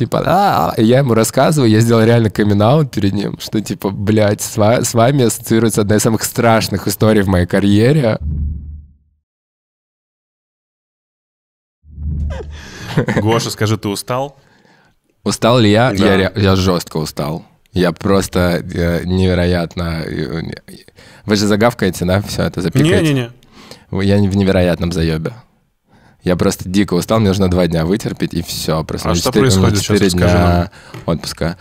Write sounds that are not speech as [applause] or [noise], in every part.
Типа, а, и я ему рассказываю, я сделал реально камин перед ним, что типа, блядь, с, ва- с вами ассоциируется одна из самых страшных историй в моей карьере. Гоша, скажи, ты устал? Устал ли я? Да. Я, я жестко устал. Я просто э, невероятно... э, Вы же загавкаете, да, все это запикаете? Не-не-не. Я в невероятном заебе. Я просто дико устал, мне нужно два дня вытерпеть, и все. Просто А что четыре- у меня происходит сейчас? четыре Расскажи дня отпуска.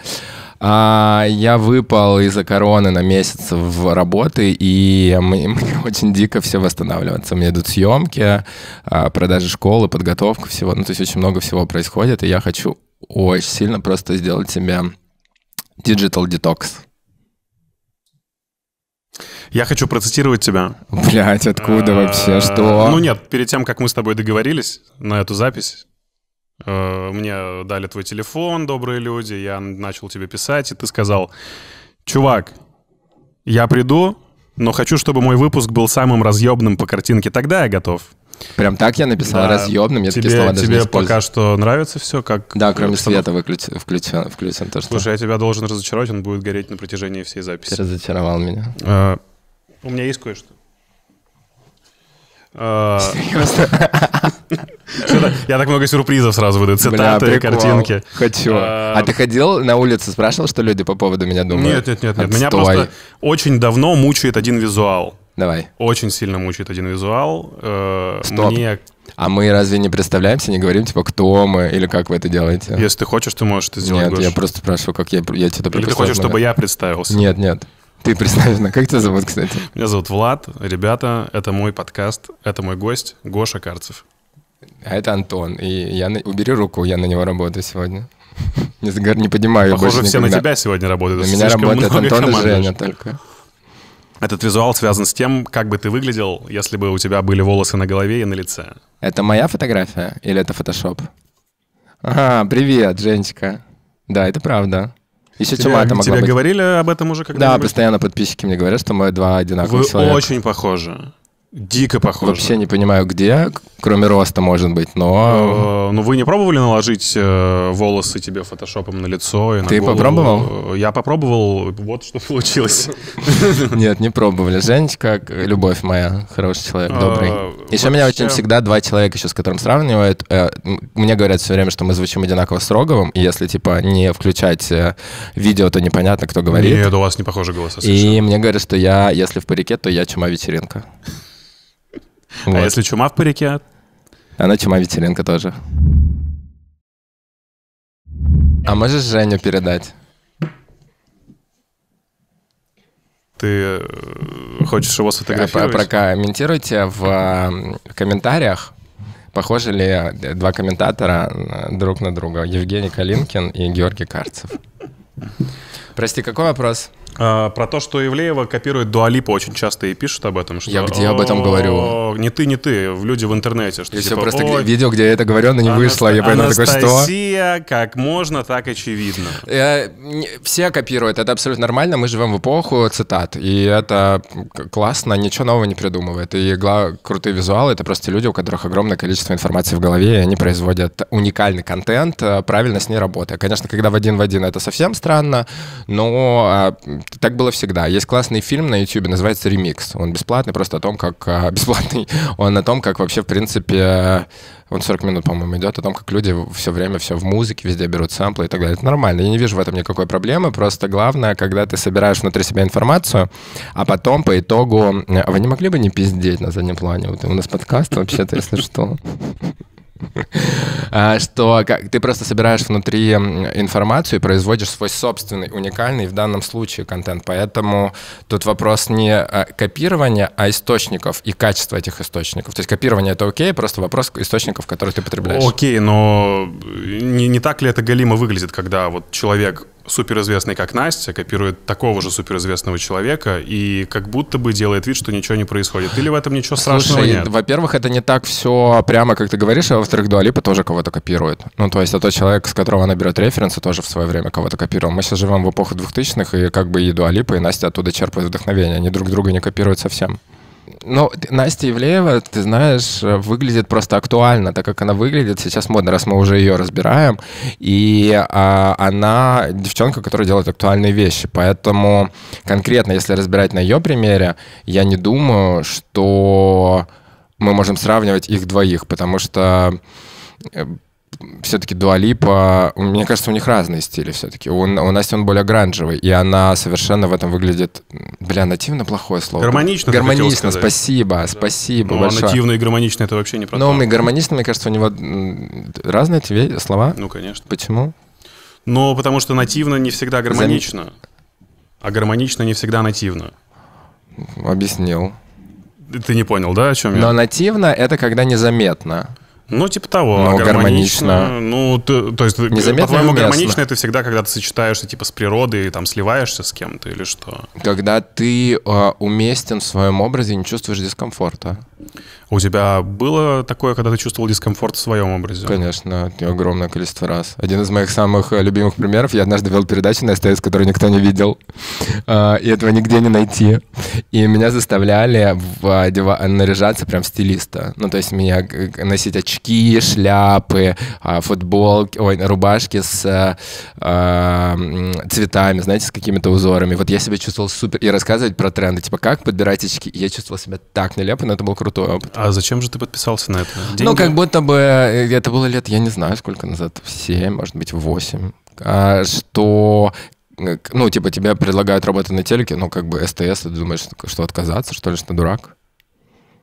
А, я выпал из-за короны на месяц в работы, и мне, [laughs] мне очень дико все восстанавливаться. У меня идут съемки, а, продажи школы, подготовка всего. Ну, то есть очень много всего происходит, и я хочу очень сильно просто сделать себе digital detox. Я хочу процитировать тебя. Блять, откуда вообще? Что? Ну нет, перед тем, как мы с тобой договорились на эту запись, э, мне дали твой телефон, добрые люди, я начал тебе писать, и ты сказал, чувак, я приду, но хочу, чтобы мой выпуск был самым разъебным по картинке. Тогда я готов. Прям так я написал, Да. разъебным, я тебе, такие слова даже тебе пока что нравится все, как... Да, кроме обстановка? света выключен, включен, включен то, что Слушай, я тебя должен разочаровать, он будет гореть на протяжении всей ты записи. разочаровал меня. Э, У меня есть кое-что. [laughs] Что-то- Я так много сюрпризов сразу выдаю. Цитаты, картинки. Хочу. А, А ты ходил на улице, спрашивал, что люди по поводу меня думают? Нет, нет, нет, нет. Меня просто очень давно мучает один визуал. Давай. Очень сильно мучает один визуал. Э, Стоп. Мне, А мы разве не представляемся, не говорим, типа, кто мы, или как вы это делаете? если ты хочешь, ты можешь это сделать, Нет, Гош. я просто спрашиваю, как я, я что-то Или ты хочешь, чтобы я представился? Нет, нет. Ты представь, как тебя зовут, кстати? Меня зовут Влад. Ребята, это мой подкаст. Это мой гость Гоша Карцев. А это Антон. И я на- убери руку, я на него работаю сегодня. [laughs] Не, загор- не поднимаю Похоже, все на никогда. тебя сегодня работают. На меня работает Антон и Женя только. Этот визуал связан с тем, как бы ты выглядел, если бы у тебя были волосы на голове и на лице. Это моя фотография или это фотошоп? Ага, привет, Женечка. Да, это правда. Чума это могла тебе быть. говорили об этом уже Да, когда-нибудь? постоянно подписчики мне говорят, что мы два одинаковых Вы человека. очень похожи. Дико похожи. Вообще не понимаю, где, кроме роста, может быть, но... Э, Ну, вы не пробовали наложить э, волосы тебе фотошопом на лицо и на Ты голову? попробовал? Я попробовал, вот что получилось. [laughs] Нет, не пробовали. Женечка, к- любовь моя, хороший человек, добрый. Э, Еще меня очень всегда два человека еще, с которым сравнивают. Мне говорят все время, что мы звучим одинаково с Роговым, и если, типа, не включать видео, то непонятно, кто говорит. Нет, у вас не похожи голоса. И мне говорят, что я, если в парике, то я чума-вечеринка. А Вот. если чума в парике? Она чума-вечеринка тоже. А можешь Женю передать? Ты э, хочешь его сфотографировать? Прокомментируйте в э, комментариях, похожи ли э, два комментатора э, друг на друга. Евгений Калинкин и Георгий Карцев. Прости, какой вопрос? А, Про то, что Ивлеева копирует Дуалипа, очень часто и пишут об этом. Что, Я где об этом «О, говорю?» Не ты, не ты, в люди в интернете. Что, Я все типа, просто «Ой, видео, где я это говорю, оно не вышло. Я поэтому такой, что? Анастасия, как можно, так очевидно. Не- Все копируют, это абсолютно нормально. Мы живем в эпоху цитат, и это классно, ничего нового не придумывает. И гла- крутые визуалы — это просто люди, у которых огромное количество информации в голове, и они производят уникальный контент, э, правильно с ней работая. Конечно, когда в один в один это совсем странно, но а, так было всегда. Есть классный фильм на YouTube, называется «Ремикс». Он бесплатный, просто о том, как... а, [laughs] Бесплатный. Он о том, как вообще, в принципе, он 40 минут, по-моему, идет о том, как люди все время все в музыке, везде берут сэмплы и так далее. Это нормально, я не вижу в этом никакой проблемы. Просто главное, когда ты собираешь внутри себя информацию, а потом по итогу... А вы не могли бы не пиздеть на заднем плане? Вот у нас подкаст вообще-то, если что. А, что как, ты просто собираешь внутри информацию и производишь свой собственный, уникальный в данном случае контент. Поэтому тут вопрос не а, копирования, а источников и качества этих источников. То есть копирование — это окей, просто вопрос источников, которые ты потребляешь. Окей, но не, не так ли это галимо выглядит, когда вот человек суперизвестный, как Настя, копирует такого же суперизвестного человека и как будто бы делает вид, что ничего не происходит? Или в этом ничего страшного Слушай, нет? во-первых, это не так все прямо, как ты говоришь, а во-вторых, Дуалипа тоже кого-то копирует. Ну, то есть, это тот человек, с которого она берет референсы, тоже в свое время кого-то копировал. Мы сейчас живем в эпоху 2000-х, и как бы и Дуалипа, и Настя оттуда черпают вдохновение. Они друг друга не копируют совсем. Ну, Настя Ивлеева, ты знаешь, выглядит просто актуально, так как она выглядит сейчас модно, раз мы уже ее разбираем. И а, она девчонка, которая делает актуальные вещи. Поэтому конкретно, если разбирать на ее примере, я не думаю, что мы можем сравнивать их двоих, потому что э, все-таки Дуалипа, мне кажется, у них разные стили все-таки. У, у Насти он более гранжевый, и она совершенно в этом выглядит, бля, нативно плохое слово. Гармонично. Гармонично, спасибо, да. спасибо ну, большое. А нативно и гармонично это вообще не про Ну, и гармонично, мне кажется, у него разные эти слова. Ну, конечно. Почему? Ну, потому что нативно не всегда гармонично, Зам... а гармонично не всегда нативно. Объяснил. Ты не понял, да, о чем я? Но нативно — это когда незаметно. Ну, типа того. Ну, гармонично. гармонично. Ну, ты, то есть, Незаметно по-твоему, гармонично это всегда, когда ты сочетаешься, типа, с природой, и там сливаешься с кем-то или что? Когда ты э, уместен в своем образе и не чувствуешь дискомфорта. У тебя было такое, когда ты чувствовал дискомфорт в своем образе? Конечно, огромное количество раз. Один из моих самых э, любимых примеров, я однажды вел передачу на СТС, которую никто не видел, а, и этого нигде не найти. И меня заставляли в, наряжаться прям стилиста. Ну, то есть меня носить очки, шляпы, а, футболки, ой, рубашки с а, цветами, знаете, с какими-то узорами. Вот я себя чувствовал супер. И рассказывать про тренды, типа, как подбирать очки. Я чувствовал себя так нелепо, но это был крутой опыт. А зачем же ты подписался на это? Деньги? Ну, как будто бы э, это было лет, я не знаю, сколько назад, 7, может быть, 8. А, что э, ну, типа, тебе предлагают работать на телеке, ну, как бы СТС, ты думаешь, что отказаться, что ли, что дурак?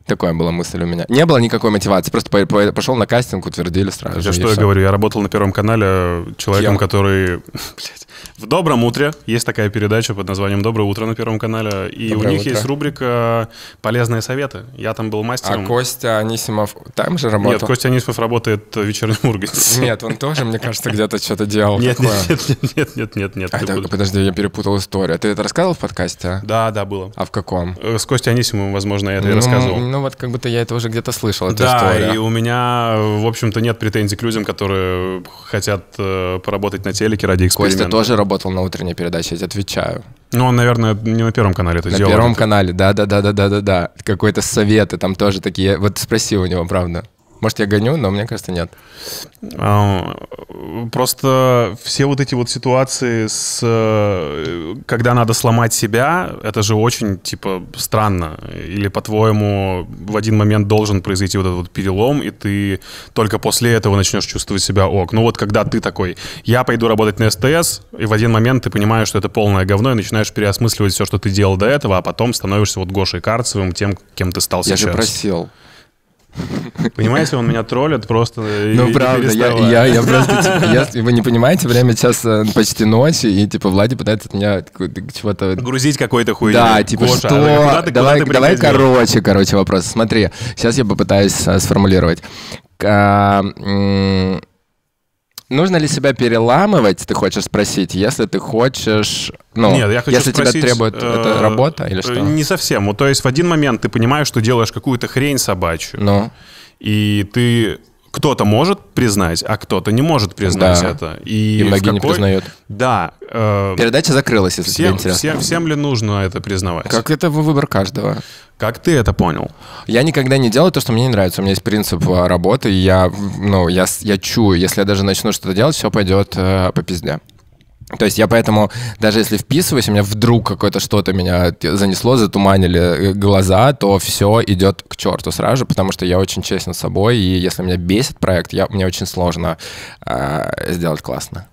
Такая была мысль у меня. Не было никакой мотивации, просто пошел на кастинг, утвердили сразу. Я что я говорю, я работал на Первом канале человеком, Кем? который... [laughs] Блядь, в «Добром утре» есть такая передача под названием «Доброе утро» на Первом канале, и Доброе у них утро. есть рубрика «Полезные советы». Я там был мастером. А Костя Анисимов там же работал? Нет, Костя Анисимов работает в «Вечернем Урганте». [laughs] Нет, он тоже, мне кажется, где-то что-то делал Нет, нет, нет, нет, нет, нет. А, подожди, я перепутал историю. Ты это рассказывал в подкасте? Да, да, было. А в каком? Э, с Костей Анисимовым, возможно, я это и ну, рассказывал. Ну вот как будто я это уже где-то слышал, эту да, историю. и у меня, в общем-то, нет претензий к людям, которые хотят э, поработать на телеке ради эксперимента. Костя тоже работал на утренней передаче я тебе отвечаю. Ну, он, наверное, не на Первом канале это на делал. На Первом канале, да-да-да-да-да-да. Какой-то советы там тоже такие. Вот спроси у него, правда. Может, я гоню, но мне кажется, нет. А, просто все вот эти вот ситуации, с, э, когда надо сломать себя, это же очень, типа, странно. Или, по-твоему, в один момент должен произойти вот этот вот перелом, и ты только после этого начнешь чувствовать себя ок. Ну вот когда ты такой, я пойду работать на СТС, и в один момент ты понимаешь, что это полное говно, и начинаешь переосмысливать все, что ты делал до этого, а потом становишься вот Гошей Карцевым, тем, кем ты стал я сейчас. Я же просил. Понимаете, он меня троллит просто. Ну, правда, я, я, я просто, [laughs] типа, я, вы не понимаете, время сейчас э, почти ночь, и, типа, Влади пытается от меня чего-то... Грузить какой-то хуйню. Да, типа, Гоша, что? А куда ты, давай, куда давай короче, короче, вопрос. Смотри, сейчас я попытаюсь э, сформулировать. Нужно ли себя переламывать, ты хочешь спросить, если ты хочешь... Ну, Нет, я хочу если спросить, тебя требует э, это работа или что? Не совсем. Вот, то есть в один момент ты понимаешь, что делаешь какую-то хрень собачью. Ну. И ты кто-то может признать, а кто-то не может признать да. это. И, и многие какой... не признают. Да. Э... Передача закрылась, если всем, тебе интересно. Всем, всем ли нужно это признавать? Как это выбор каждого. Как ты это понял? Я никогда не делаю то, что мне не нравится. У меня есть принцип э, работы, и я, ну, я, я чую, если я даже начну что-то делать, все пойдет э, по пизде. То есть я поэтому, даже если вписываюсь, у меня вдруг какое-то что-то меня занесло, затуманили э, глаза, то все идет к черту сразу же, потому что я очень честен с собой, и если меня бесит проект, я, мне очень сложно э, сделать классно.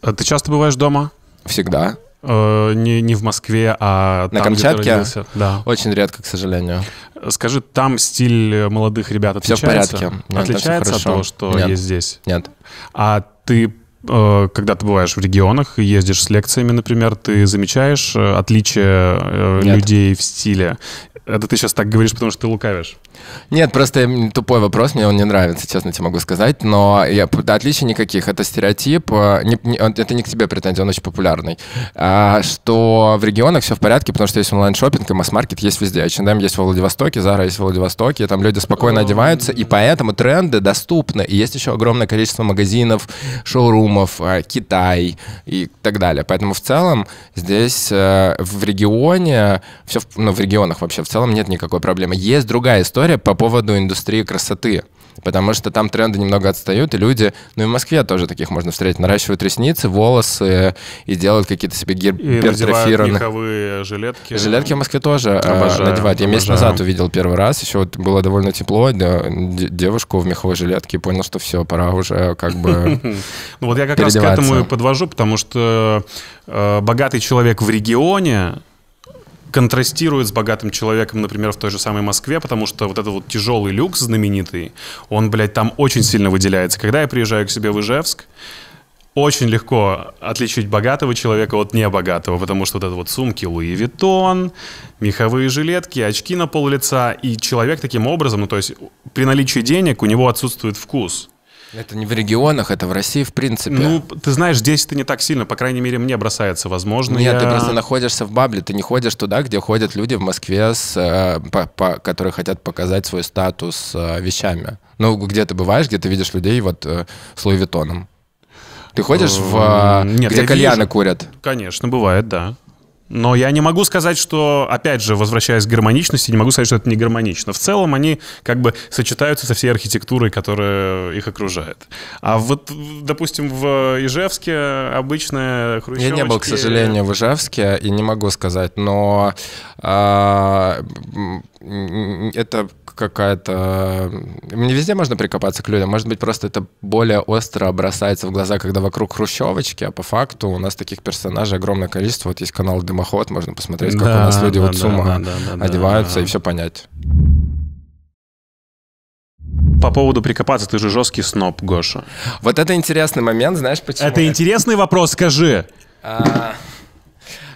А ты часто бываешь дома? Всегда. Э, не, не в Москве, а на там, Камчатке? Да. Очень редко, к сожалению. Скажи, там стиль молодых ребят отличается? Все в порядке. Нет, отличается от того, что Нет. есть здесь? Нет. А ты э, когда ты бываешь в регионах и ездишь с лекциями, например, ты замечаешь э, отличия людей в стиле? Это ты сейчас так говоришь, потому что ты лукавишь. Нет, просто тупой вопрос, мне он не нравится, честно тебе могу сказать, но я, да, отличий никаких. Это стереотип, э, не, не, это не к тебе претензия, он очень популярный, а, что в регионах все в порядке, потому что есть онлайн-шоппинг, и масс-маркет есть везде. H&M есть во Владивостоке, Zara есть в Владивостоке, там люди спокойно одеваются, и поэтому тренды доступны. И есть еще огромное количество магазинов, шоурумов, э, Китай и так далее. Поэтому в целом здесь э, в регионе, все, ну, в регионах вообще в целом нет никакой проблемы. Есть другая история по поводу индустрии красоты. Потому что там тренды немного отстают, и люди, ну и в Москве тоже таких можно встретить, наращивают ресницы, волосы и делают какие-то себе гипертрофированные... меховые жилетки. Жилетки в Москве тоже э, обожаю, надевают. Я обожаю. месяц назад увидел первый раз, еще вот было довольно тепло, да, девушку в меховой жилетке, и понял, что все, пора уже как бы [laughs] Ну вот я как раз к этому и подвожу, потому что э, богатый человек в регионе, контрастирует с богатым человеком, например, в той же самой Москве, потому что вот этот вот тяжелый люкс знаменитый, он, блядь, там очень сильно выделяется. Когда я приезжаю к себе в Ижевск, очень легко отличить богатого человека от небогатого, потому что вот это вот сумки Луи Виттон, меховые жилетки, очки на пол лица, и человек таким образом, ну то есть при наличии денег у него отсутствует вкус. Это не в регионах, это в России в принципе. Ну, ты знаешь, здесь это не так сильно, по крайней мере, мне бросается, возможно. Нет, я... ты просто находишься в бабле, ты не ходишь туда, где ходят люди в Москве, с, э, по, по, которые хотят показать свой статус э, вещами. Ну, где ты бываешь, где ты видишь людей вот э, с Луи Виттоном. Ты ходишь в... Нет, где кальяны вижу. курят? Конечно, бывает, да. Но я не могу сказать, что, опять же, возвращаясь к гармоничности, не могу сказать, что это не гармонично. В целом они как бы сочетаются со всей архитектурой, которая их окружает. А вот, допустим, в Ижевске обычная хрущевочки... Я не был, к сожалению, в Ижевске, и не могу сказать, но а, это какая-то... Не везде можно прикопаться к людям. Может быть, просто это более остро бросается в глаза, когда вокруг хрущевочки, а по факту у нас таких персонажей огромное количество. Вот есть канал «Дымоход», можно посмотреть, как да, у нас люди да, вот с ума да, да, одеваются да, да. и все понять. По поводу прикопаться, ты же жесткий сноб, Гоша. Вот это интересный момент, знаешь почему? Это интересный вопрос, скажи. А...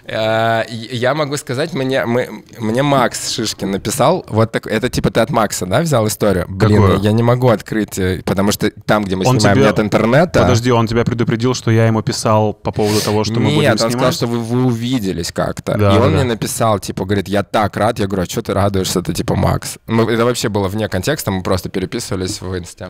Э, я могу сказать, мне, мы, мне Макс Шишкин написал, вот так, это типа ты от Макса, да, взял историю? Блин, Какую? я не могу открыть, э, потому что там, где мы он снимаем, тебе... нет интернета. Подожди, он тебя предупредил, что я ему писал по поводу того, что мы нет, будем снимать? Нет, он сказал, что вы, вы увиделись как-то. Да, и он да. мне написал, типа, говорит, я так рад. Я говорю, а что ты радуешься, это типа Макс? Ну, это вообще было вне контекста, мы просто переписывались в инсте.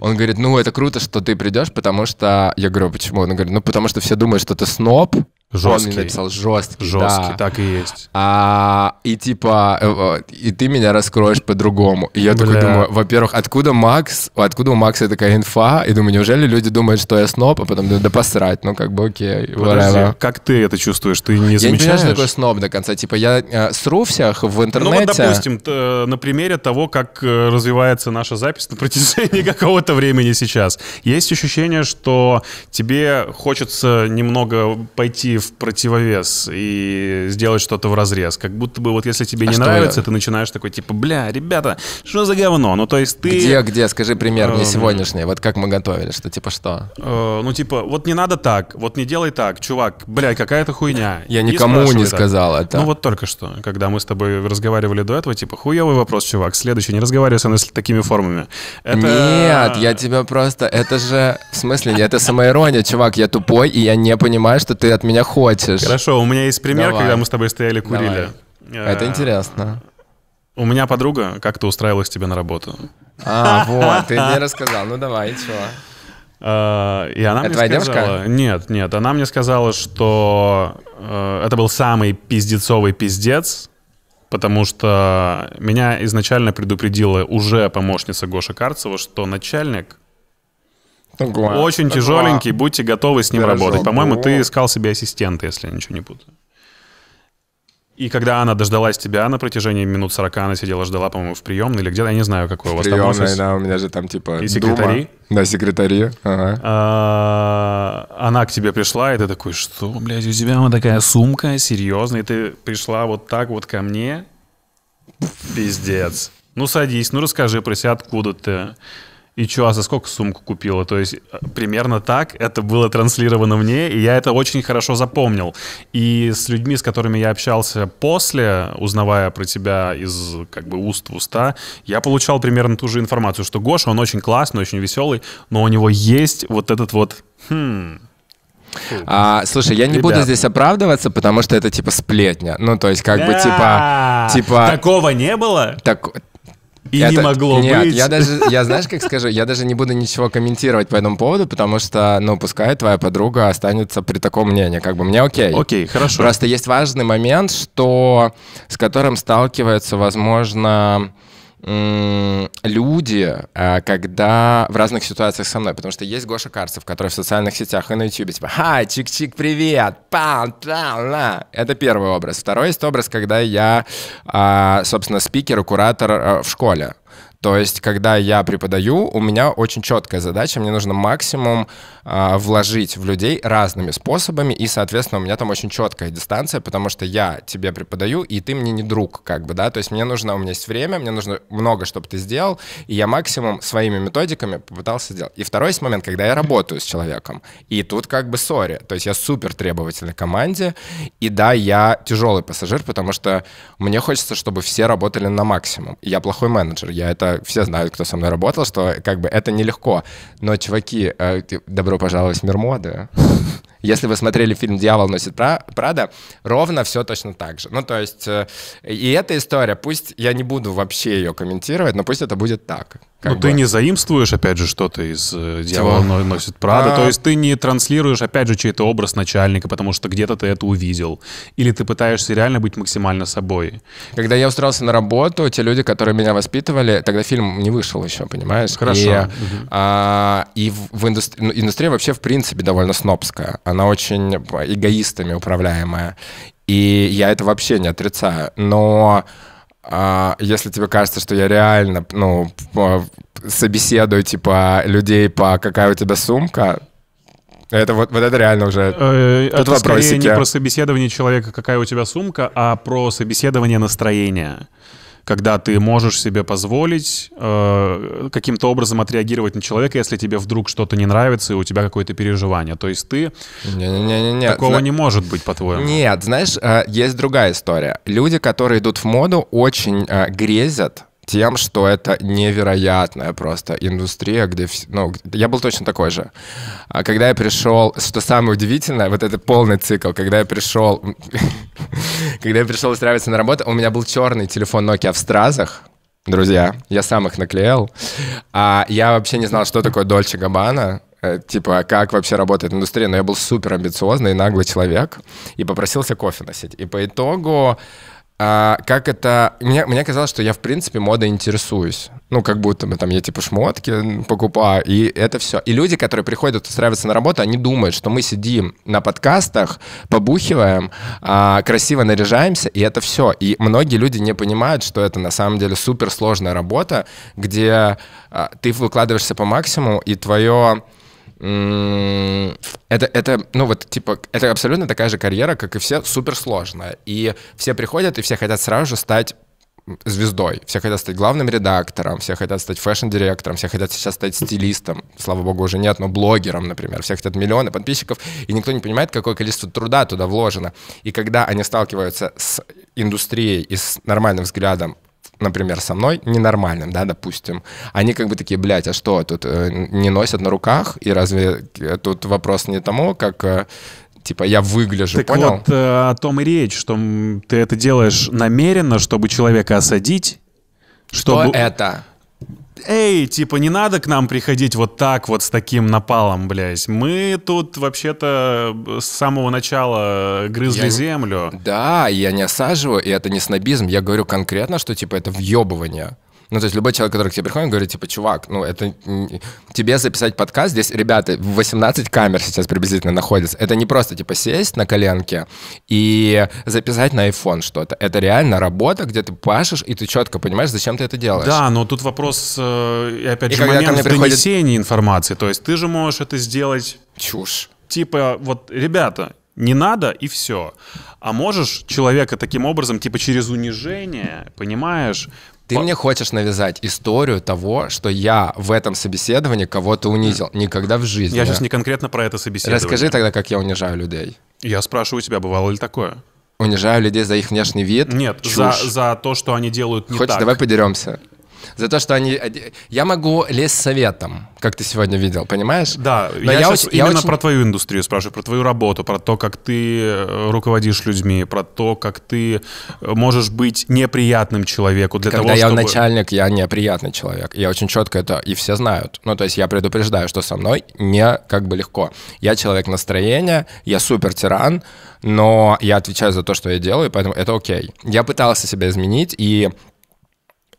Он говорит, ну, это круто, что ты придешь, потому что... Я говорю, почему? Он говорит, ну, потому что все думают, что ты сноб, Жесткий. Он мне написал жесткий. Жесткий, да. так и есть. А, и типа, э, и ты меня раскроешь по-другому. И я Бля. такой думаю, во-первых, откуда Макс, откуда у Макса такая инфа? И думаю, неужели люди думают, что я сноб, а потом думаю, да посрать, ну как бы окей. Подожди, как ты это чувствуешь? Ты не замечаешь? Я не понимаю, что такое сноб до конца. Типа я э, сру всех в интернете. Ну вот, допустим, на примере того, как э, развивается наша запись на протяжении [laughs] какого-то времени сейчас. Есть ощущение, что тебе хочется немного пойти в противовес и сделать что-то в разрез. Как будто бы вот если тебе а не нравится, я? ты начинаешь такой типа, бля, ребята, что за говно? Ну то есть ты... Где, где? Скажи пример мне эм. сегодняшний. Вот как мы готовили, что типа что? Э, ну типа, вот не надо так, вот не делай так, чувак, бля, какая-то хуйня. Я никому не сказал это. Ну вот только что, когда мы с тобой разговаривали до этого, типа, хуевый вопрос, чувак, следующий, не разговаривай со мной с такими формами. Нет, я тебя просто, это же, в смысле, это самоирония, чувак, я тупой, и я не понимаю, что ты от меня хочешь. Хорошо, у меня есть пример, Давай. когда мы с тобой стояли, курили. Давай. Это интересно. У меня подруга как-то устраивалась тебе на работу. А, вот, ты мне рассказал. Ну давай, чего? Uh, и она это мне сказала... Девушка? Нет, нет, она мне сказала, что uh, это был самый пиздецовый пиздец, потому что меня изначально предупредила уже помощница Гоша Карцева, что начальник Ого. Очень тяжеленький, будьте готовы с ним Хорошо. работать. По-моему, ты искал себе ассистента, если я ничего не путаю. И когда она дождалась тебя на протяжении минут 40, она сидела, ждала, по-моему, в приемной или где-то, я не знаю, какой у вас Приемной, там офис. да, у меня же там типа И секретари? Дума. Да, секретари. Ага. А, она к тебе пришла, и ты такой, что, блядь, у тебя вот такая сумка, серьезно, и ты пришла вот так вот ко мне? Пиздец. Ну, садись, ну, расскажи про себя, откуда ты. И что, а за сколько сумку купила? То есть э, примерно так это было транслировано мне, и я это очень хорошо запомнил. И с людьми, с которыми я общался после, узнавая про тебя из как бы уст в уста, я получал примерно ту же информацию, что Гоша, он очень классный, очень веселый, но у него есть вот этот вот... Хм, а, слушай, я не Ребят. буду здесь оправдываться, потому что это типа сплетня. Ну, то есть, как да. бы типа. типа Такого не было? Так, и это, не могло нет, быть. я даже, [laughs] я знаешь, как скажу, я даже не буду ничего комментировать по этому поводу, потому что, ну, пускай твоя подруга останется при таком мнении, как бы мне окей. Окей, хорошо. Просто есть важный момент, что с которым сталкивается, возможно, люди, а, когда в разных ситуациях со мной, потому что есть Гоша Карцев, который в социальных сетях и на YouTube, типа, «Хай, чик-чик, привет, пам, пам, на». Это первый образ. Второй есть образ, когда я, а, собственно, спикер и куратор а, в школе. То есть, когда я преподаю, у меня очень четкая задача, мне нужно максимум э, вложить в людей разными способами, и, соответственно, у меня там очень четкая дистанция, потому что я тебе преподаю, и ты мне не друг, как бы, да, то есть мне нужно, у меня есть время, мне нужно много, чтобы ты сделал, и я максимум своими методиками попытался сделать. И второй есть момент, когда я работаю с человеком, и тут как бы сори, то есть я супер требовательный команде, и да, я тяжелый пассажир, потому что мне хочется, чтобы все работали на максимум. Я плохой менеджер, я это все знают, кто со мной работал, что как бы это нелегко. Но, чуваки, э, добро пожаловать в мир моды. [laughs] Если вы смотрели фильм «Дьявол носит Прада», ровно все точно так же. Ну, то есть, э, и эта история, пусть я не буду вообще ее комментировать, но пусть это будет так. Ну, бы. ты не заимствуешь, опять же, что-то из э, «Дьявол Чего? носит Прада», а... то есть ты не транслируешь, опять же, чей-то образ начальника, потому что где-то ты это увидел. Или ты пытаешься реально быть максимально собой. Когда я устроился на работу, те люди, которые меня воспитывали, тогда фильм не вышел еще, понимаешь? Хорошо. И, угу. а, и в, индустри... ну, индустрия вообще, в принципе, довольно снобская она очень эгоистами управляемая. И я это вообще не отрицаю. Но а, если тебе кажется, что я реально, ну, собеседую, типа, людей по какая у тебя сумка, это вот, вот это реально уже э, Тут это вопросики. скорее не про собеседование человека, какая у тебя сумка, а про собеседование настроения когда ты можешь себе позволить э, каким-то образом отреагировать на человека, если тебе вдруг что-то не нравится и у тебя какое-то переживание. То есть ты... Не-не-не. Такого Зна... не может быть, по-твоему. Нет, знаешь, э, есть другая история. Люди, которые идут в моду, очень э, грезят тем, что это невероятная просто индустрия, где... Ну, я был точно такой же. А когда я пришел, что самое удивительное, вот это полный цикл, когда я пришел... [laughs] когда я пришел устраиваться на работу, у меня был черный телефон Nokia в стразах, друзья, я сам их наклеил. А я вообще не знал, что такое Дольче Габбана, э, типа, как вообще работает индустрия, но я был супер амбициозный и наглый человек и попросился кофе носить. И по итогу а, как это... Мне, мне казалось, что я, в принципе, модой интересуюсь. Ну, как будто бы там я, типа, шмотки покупаю, и это все. И люди, которые приходят устраиваться на работу, они думают, что мы сидим на подкастах, побухиваем, а, красиво наряжаемся, и это все. И многие люди не понимают, что это на самом деле суперсложная работа, где а, ты выкладываешься по максимуму, и твое это, это, ну вот, типа, это абсолютно такая же карьера, как и все, суперсложная. И все приходят, и все хотят сразу же стать звездой. Все хотят стать главным редактором, все хотят стать фэшн-директором, все хотят сейчас стать стилистом. Слава богу, уже нет, но блогером, например. Все хотят миллионы подписчиков, и никто не понимает, какое количество труда туда вложено. И когда они сталкиваются с индустрией и с нормальным взглядом например, со мной, ненормальным, да, допустим, они как бы такие, блядь, а что, тут э, не носят на руках? И разве э, тут вопрос не тому, как э, типа я выгляжу, так понял? вот о том и речь, что ты это делаешь намеренно, чтобы человека осадить. Чтобы... Что это? Эй, типа, не надо к нам приходить вот так вот с таким напалом, блядь. Мы тут вообще-то с самого начала грызли я... землю. Да, я не осаживаю, и это не снобизм. Я говорю конкретно, что, типа, это въебывание. Ну, то есть любой человек, который к тебе приходит, говорит, типа, чувак, ну, это тебе записать подкаст, здесь, ребята, 18 камер сейчас приблизительно находится. Это не просто, типа, сесть на коленке и записать на iPhone что-то. Это реально работа, где ты пашешь, и ты четко понимаешь, зачем ты это делаешь. Да, но тут вопрос, э, и опять и же, момент донесения приходит... информации. То есть ты же можешь это сделать... Чушь. Типа, вот, ребята, не надо, и все. А можешь человека таким образом, типа через унижение, понимаешь, Ты мне хочешь навязать историю того, что я в этом собеседовании кого-то унизил. Никогда в жизни. Я сейчас не конкретно про это собеседование. Расскажи тогда, как я унижаю людей. Я спрашиваю тебя, бывало ли такое? Унижаю людей за их внешний вид? Нет, за, за то, что они делают не Хочешь, так. давай подеремся? За то, что они... Я могу лезть советом, как ты сегодня видел, понимаешь? Да, Но я, я сейчас очень- я именно очень- про твою индустрию спрашиваю, про твою работу, про то, как ты э, руководишь людьми, про то, как ты э, можешь быть неприятным человеку для Когда того, я чтобы... начальник, я неприятный человек. Я очень четко это, и все знают. Ну, то есть я предупреждаю, что со мной не как бы легко. Я человек настроения, я супер тиран, но я отвечаю за то, что я делаю, поэтому это окей. Я пытался себя изменить, и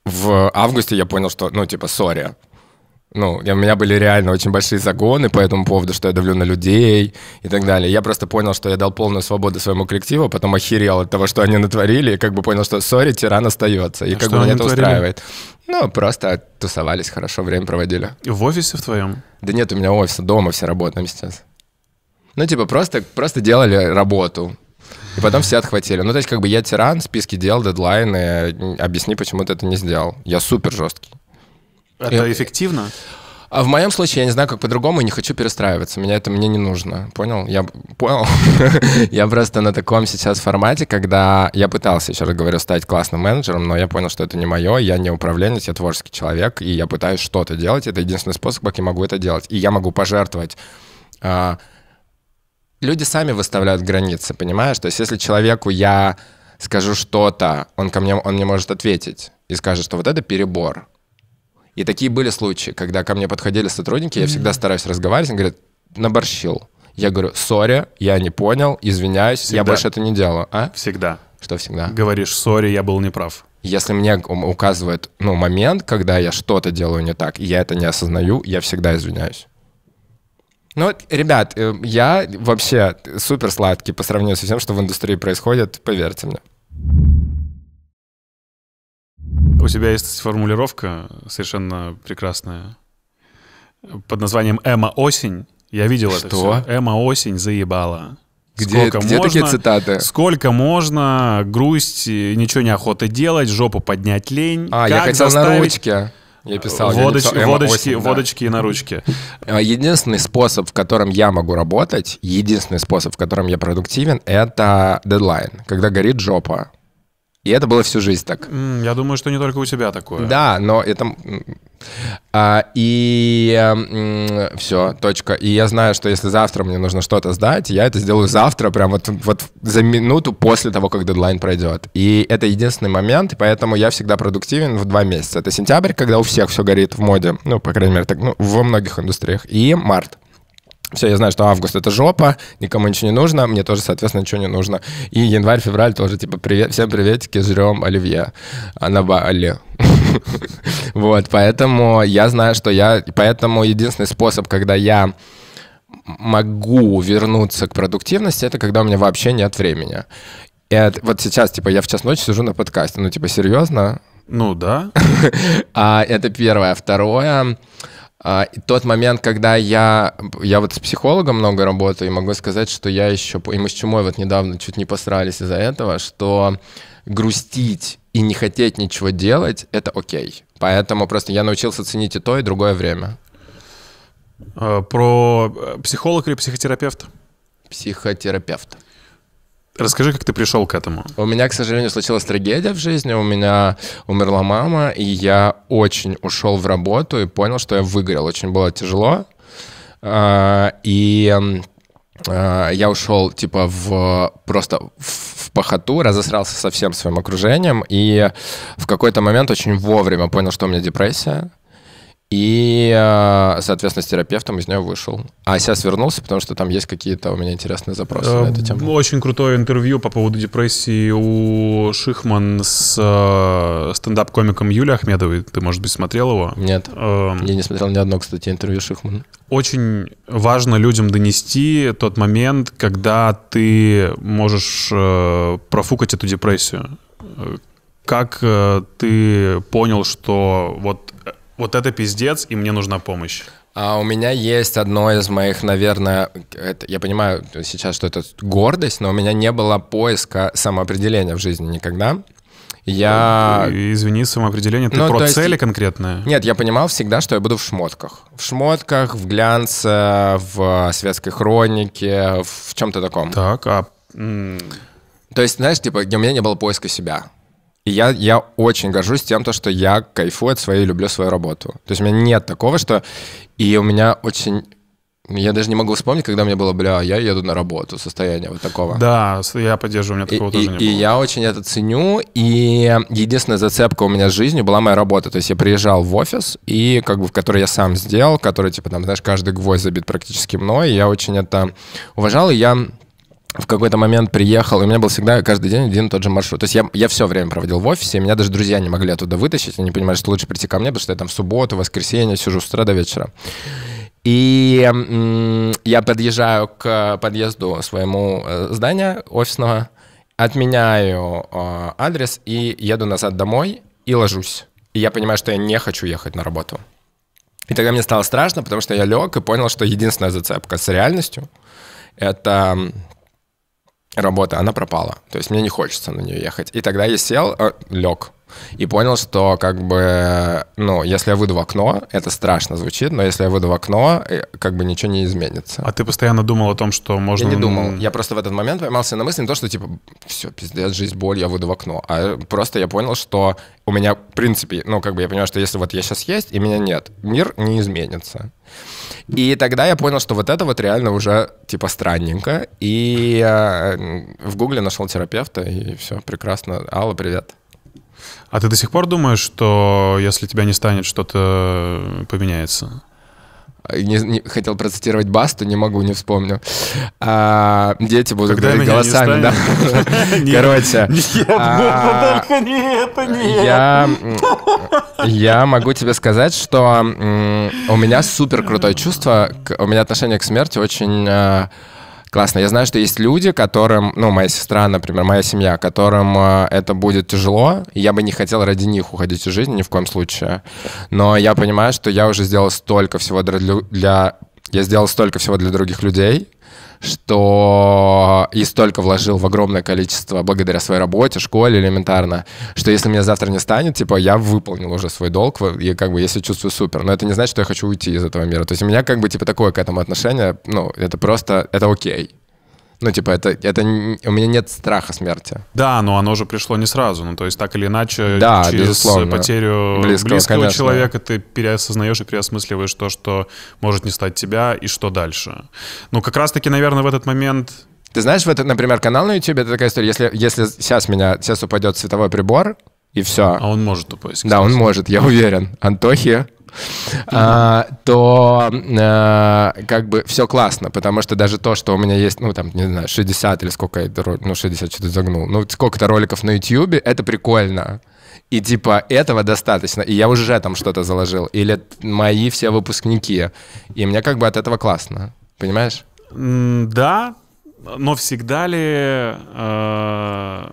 в августе я понял, что, ну, типа, сори. Ну, у меня были реально очень большие загоны по этому поводу, что я давлю на людей и так далее. Я просто понял, что я дал полную свободу своему коллективу, а потом охерел от того, что они натворили, и как бы понял, что сори, тиран остается. И А как бы меня это натворили? устраивает. Ну, просто тусовались, хорошо время проводили. В офисе в твоем? Да нет, у меня офиса, дома все работаем сейчас. Ну, типа, просто, просто делали работу. И потом все отхватили. Ну, то есть, как бы я тиран, списки дел, дедлайны. Объясни, почему ты это не сделал. Я супер жесткий. Это Я- эффективно? А в моем случае я не знаю, как по-другому, и не хочу перестраиваться. Меня это мне не нужно. Понял? Я понял. [laughs] я просто на таком сейчас формате, когда я пытался, еще раз говорю, стать классным менеджером, но я понял, что это не мое, я не управленец, я творческий человек, и я пытаюсь что-то делать. Это единственный способ, как я могу это делать. И я могу пожертвовать. а, люди сами выставляют границы, понимаешь? То есть если человеку я скажу что-то, он ко мне, он мне может ответить и скажет, что вот это перебор. И такие были случаи, когда ко мне подходили сотрудники, я всегда стараюсь разговаривать, он говорит, наборщил. Я говорю, сори, я не понял, извиняюсь, Всегда. я больше это не делаю. А? Всегда. Что всегда? Говоришь, сори, я был неправ. Если мне указывают ну, момент, когда я что-то делаю не так, и я это не осознаю, я всегда извиняюсь. Ну, ребят, э, я вообще супер сладкий по сравнению со всем, что в индустрии происходит, поверьте мне. У тебя есть формулировка совершенно прекрасная под названием «Эма осень». Я видел это Что? все. «Эма осень заебала». Где, Сколько где такие можно- цитаты? Сколько можно грусть, ничего не охота делать, жопу поднять лень. А, я хотел на заставить- ручке. Я писал. я Водоч- написал Эмма водочки, Осень, да. водочки и на ручке. А, Единственный способ, в котором я могу работать, единственный способ, в котором я продуктивен, это дедлайн, когда горит жопа. И это было всю жизнь так. Я думаю, что не только у тебя такое. Да, но это... а, и все, точка. И я знаю, что если завтра мне нужно что-то сдать, я это сделаю завтра, прям вот, вот за минуту после того, как дедлайн пройдет. И это единственный момент, и поэтому я всегда продуктивен в два месяца. Это сентябрь, когда у всех все горит в моде, ну, по крайней мере, так, ну, во многих индустриях, и март. Все, я знаю, что август это жопа, никому ничего не нужно, мне тоже, соответственно, ничего не нужно. И январь, февраль тоже, типа, привет, всем приветики, жрем оливье. А на Бали. [laughs] Вот, поэтому я знаю, что я... Поэтому единственный способ, когда я могу вернуться к продуктивности, это когда у меня вообще нет времени. И вот сейчас, типа, я в час ночи сижу на подкасте. Ну, типа, серьезно? Ну да. [laughs] А, это первое. Второе, а, тот момент, когда я, я вот с психологом много работаю, и могу сказать, что я еще, и мы с Чумой вот недавно чуть не посрались из-за этого, что грустить и не хотеть ничего делать — это окей. Поэтому просто я научился ценить и то, и другое время. Э, Про э, психолог или психотерапевт? Психотерапевт. Расскажи, как ты пришел к этому. У меня, к сожалению, случилась трагедия в жизни. У меня умерла мама, и я очень ушел в работу и понял, что я выгорел. Очень было тяжело. А, И а, я ушел, типа, в просто в похоту, разосрался со всем своим окружением, и в какой-то момент очень вовремя понял, что у меня депрессия. И, а, соответственно, с терапевтом из нее вышел. А сейчас вернулся, потому что там есть какие-то у меня интересные запросы на эту Э, тему. Очень крутое интервью по поводу депрессии у Шихман с э, стендап-комиком Юлией Ахмедовой. Ты, может быть, смотрел его? Нет. Эм, Я не смотрел ни одно, кстати, интервью Шихмана. Очень важно людям донести тот момент, когда ты можешь э, профукать эту депрессию. Э, Как э, ты понял, что вот, э, вот это пиздец, и мне нужна помощь? А у меня есть одно из моих, наверное, это, я понимаю сейчас, что это гордость, но у меня не было поиска самоопределения в жизни никогда. Я... Извини, самоопределение. Ты Ну, про есть- цели конкретные? Нет, я понимал всегда, что я буду в шмотках. В шмотках, в глянце, в светской хронике, в чем-то таком. Так, а... То есть, знаешь, типа, у меня не было поиска себя. И я, я очень горжусь тем, то, что я кайфую от своей, люблю свою работу. То есть у меня нет такого, что... И у меня очень... Я даже не могу вспомнить, когда мне было, бля, я еду на работу, состояние вот такого. Да, я поддерживаю, у меня И, такого и- тоже не и было. я очень это ценю. И единственная зацепка у меня с жизнью была моя работа. То есть я приезжал в офис, и как бы в который я сам сделал, который, типа, там, знаешь, каждый гвоздь забит практически мной. И я очень это уважал, и я в какой-то момент приехал, и у меня был всегда каждый день один и тот же маршрут. То есть я, я все время проводил в офисе, и меня даже друзья не могли оттуда вытащить. Они понимали, что лучше прийти ко мне, потому что я там в субботу, воскресенье сижу с утра до вечера. И я подъезжаю к подъезду своему э, здания офисного, отменяю э, адрес и еду назад домой и ложусь. И я понимаю, что я не хочу ехать на работу. И тогда мне стало страшно, потому что я лег и понял, что единственная зацепка с реальностью — это работа, она пропала. То есть мне не хочется на нее ехать. И тогда я сел, э, лег, и понял, что как бы, ну, если я выйду в окно, это страшно звучит, но если я выйду в окно, э, как бы ничего не изменится. А ты постоянно думал о том, что можно... Я не думал. Я просто в этот момент поймался на мысли не то, что типа, все, пиздец, жизнь, боль, я выйду в окно. А просто я понял, что у меня, в принципе, ну, как бы я понимаю, что если вот я сейчас есть, и меня нет, мир не изменится. И тогда я понял, что вот это вот реально уже типа странненько. И э, в Гугле нашел терапевта, и все, прекрасно. Алла, привет. А ты до сих пор думаешь, что если тебя не станет, что-то поменяется? Не, не- хотел процитировать Басту, не могу, не вспомню. А, дети будут Когда говорить голосами, да. [laughs] Короче. Нет, а. Я, могу тебе сказать, что у меня супер крутое чувство, у меня отношение к смерти очень э, классно. Я знаю, что есть люди, которым, ну, моя сестра, например, моя семья, которым э, это будет тяжело, я бы не хотел ради них уходить из жизни ни в коем случае. Но я понимаю, что я уже сделал столько всего для, для я сделал столько всего для других людей, что и столько вложил в огромное количество благодаря своей работе, школе элементарно, что если меня завтра не станет, типа, я выполнил уже свой долг, и как бы я себя чувствую супер. Но это не значит, что я хочу уйти из этого мира. То есть у меня как бы типа такое к этому отношение, ну, это просто, это окей. Ну, типа, это, это у меня нет страха смерти. Да, но оно же пришло не сразу. Ну, то есть так или иначе, Да, через безусловно. потерю Близкого, близкого, конечно. человека ты переосознаешь и переосмысливаешь то, что может не стать тебя и что дальше. Ну, как раз-таки, наверное, в этот момент... Ты знаешь, вот, например, канал на YouTube, это такая история, если, если сейчас меня, сейчас упадет световой прибор, и все, А он может упасть. Да, он может, я уверен. Антохи. А, то а, как бы все классно, потому что даже то, что у меня есть, ну, там, не знаю, 60 или сколько, ро- ну, 60 что-то загнул, ну, сколько-то роликов на YouTube, это прикольно. И типа этого достаточно, и я уже там что-то заложил. Или мои все выпускники. И мне как бы от этого классно. Понимаешь? Да, но всегда ли э,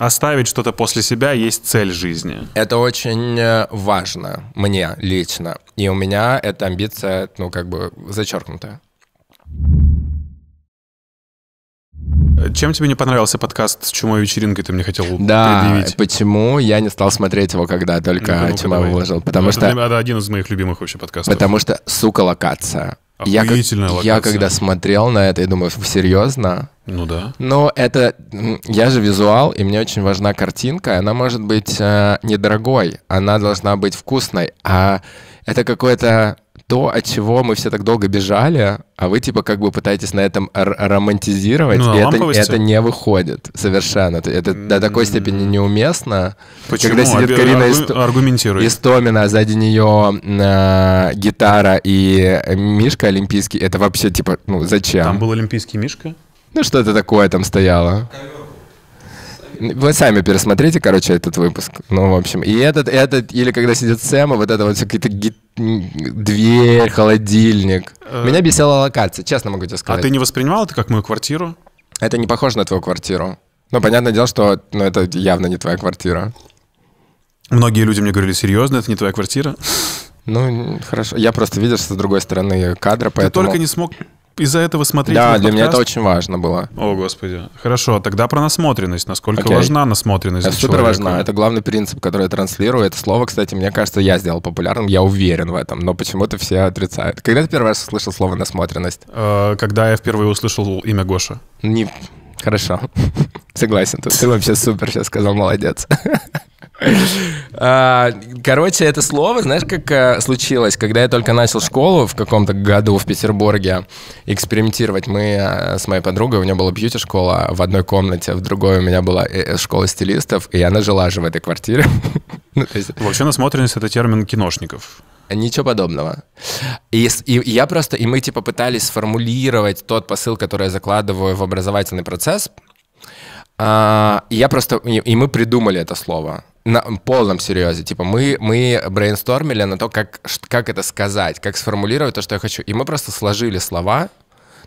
оставить что-то после себя есть цель жизни? Это очень э, важно мне лично. И у меня эта амбиция, ну, как бы зачеркнутая. Чем тебе не понравился подкаст с чумой вечеринкой, ты мне хотел Да, предъявить? почему я не стал смотреть его, когда только Ну-ка, ну-ка, Чума выложил? Потому это, что, это один из моих любимых вообще подкастов. потому что, сука, локация. Я, как- Охуительная я локация. когда смотрел на это, я думаю, серьезно? Ну да. Но это... Я же визуал, и мне очень важна картинка. Она может быть э, недорогой, она должна быть вкусной. А это какое-то то, от чего мы все так долго бежали, а вы типа как бы пытаетесь на этом р- романтизировать, Ну, на и это, это не выходит совершенно. Это, до такой степени неуместно. Почему? Когда сидит Аргу- Карина аргу- Исто- Аргументируй. Истомина, сзади нее э, гитара и Мишка Олимпийский, это вообще типа, ну зачем? Там был Олимпийский Мишка? Ну, что-то такое там стояло. Вы сами пересмотрите, короче, этот выпуск. Ну, в общем, и этот, и этот, или когда сидит Сэм, и вот это вот всё какие-то ги- м, дверь, холодильник. Меня бесила локация, честно могу тебе А сказать. ты не воспринимал это как мою квартиру? Это не похоже на твою квартиру. Ну, понятное дело, что ну, это явно не твоя квартира. Многие люди мне говорили, серьезно, это не твоя квартира? Ну, хорошо. Я просто видишь с другой стороны кадра, Ты поэтому... только не смог из-за этого смотреть Да, для меня подкаст? это очень важно было. О, господи. Хорошо, тогда про насмотренность. Насколько Окей. важна насмотренность Это супер человека? важно. Это главный принцип, который я транслирую. Это слово, кстати, мне кажется, я сделал популярным. Я уверен в этом, но почему-то все отрицают. Когда ты первый раз услышал слово насмотренность? Э, Когда я впервые услышал имя Гоша. Не... Хорошо. [laughs] Согласен. Ты вообще супер сейчас сказал, молодец. [laughs] А, Короче, это слово, знаешь, как э, случилось, когда я только начал школу в каком-то году в Петербурге экспериментировать. Мы э, с моей подругой, у нее была бьюти-школа в одной комнате, в другой у меня была э, школа стилистов, и она жила же в этой квартире. [laughs] Ну, Вообще насмотренность — это термин киношников. Ничего подобного. И, и я просто, и мы типа пытались сформулировать тот посыл, который я закладываю в образовательный процесс. А, я просто, и, и мы придумали это слово на полном серьезе. Типа мы, мы брейнстормили на то, как, как это сказать, как сформулировать то, что я хочу. И мы просто сложили слова.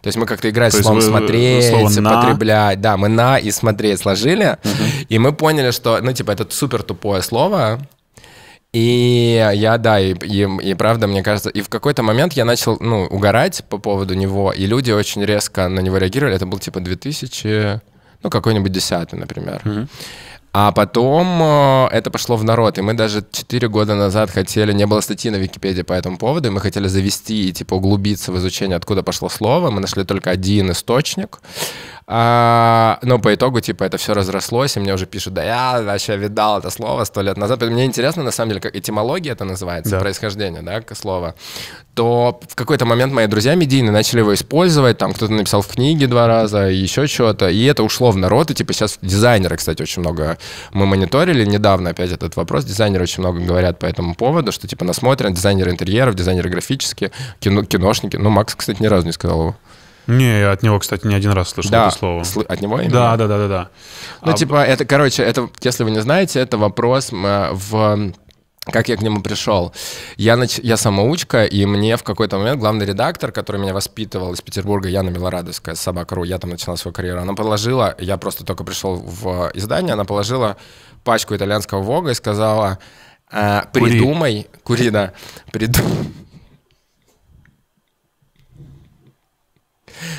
То есть мы как-то играли То словом вы смотреть, слово потреблять. Да, мы на и смотреть сложили. И мы поняли, что, ну, типа, это супер тупое слово. И я, да, и, и, и правда, мне кажется, и в какой-то момент я начал, ну, угорать по поводу него, и люди очень резко на него реагировали. Это был типа 2000, ну, какой-нибудь 10 например. А потом э, это пошло в народ, и мы даже 4 года назад хотели, не было статьи на Википедии по этому поводу, и мы хотели завести и типа углубиться в изучение, откуда пошло слово. Мы нашли только один источник. А, но по итогу, типа, это все разрослось, и мне уже пишут, да я вообще видал это слово сто лет назад. Мне интересно, на самом деле, как этимология это называется, Да. происхождение, да, слова. То в какой-то момент мои друзья медийные начали его использовать, там кто-то написал в книге два раза, еще что-то, и это ушло в народ, и типа сейчас дизайнеры, кстати, очень много мы мониторили недавно опять этот вопрос, дизайнеры очень много говорят по этому поводу, что типа насмотрен, дизайнеры интерьеров, дизайнеры графические, кино, киношники, ну Макс, кстати, ни разу не сказал его. Не, я от него, кстати, не один раз слышал да, это слово. сл- от него именно? Да, да, да, да, да. Ну, А, типа, это, короче, это, если вы не знаете, это вопрос э, в как я к нему пришел? Я, нач... я самоучка, и мне в какой-то момент главный редактор, который меня воспитывал из Петербурга, Яна Милорадовская, собака.ру, я там начинал свою карьеру, она положила, я просто только пришел в издание, она положила пачку итальянского Вога и сказала, «А, Кури. придумай, кури, да, придумай,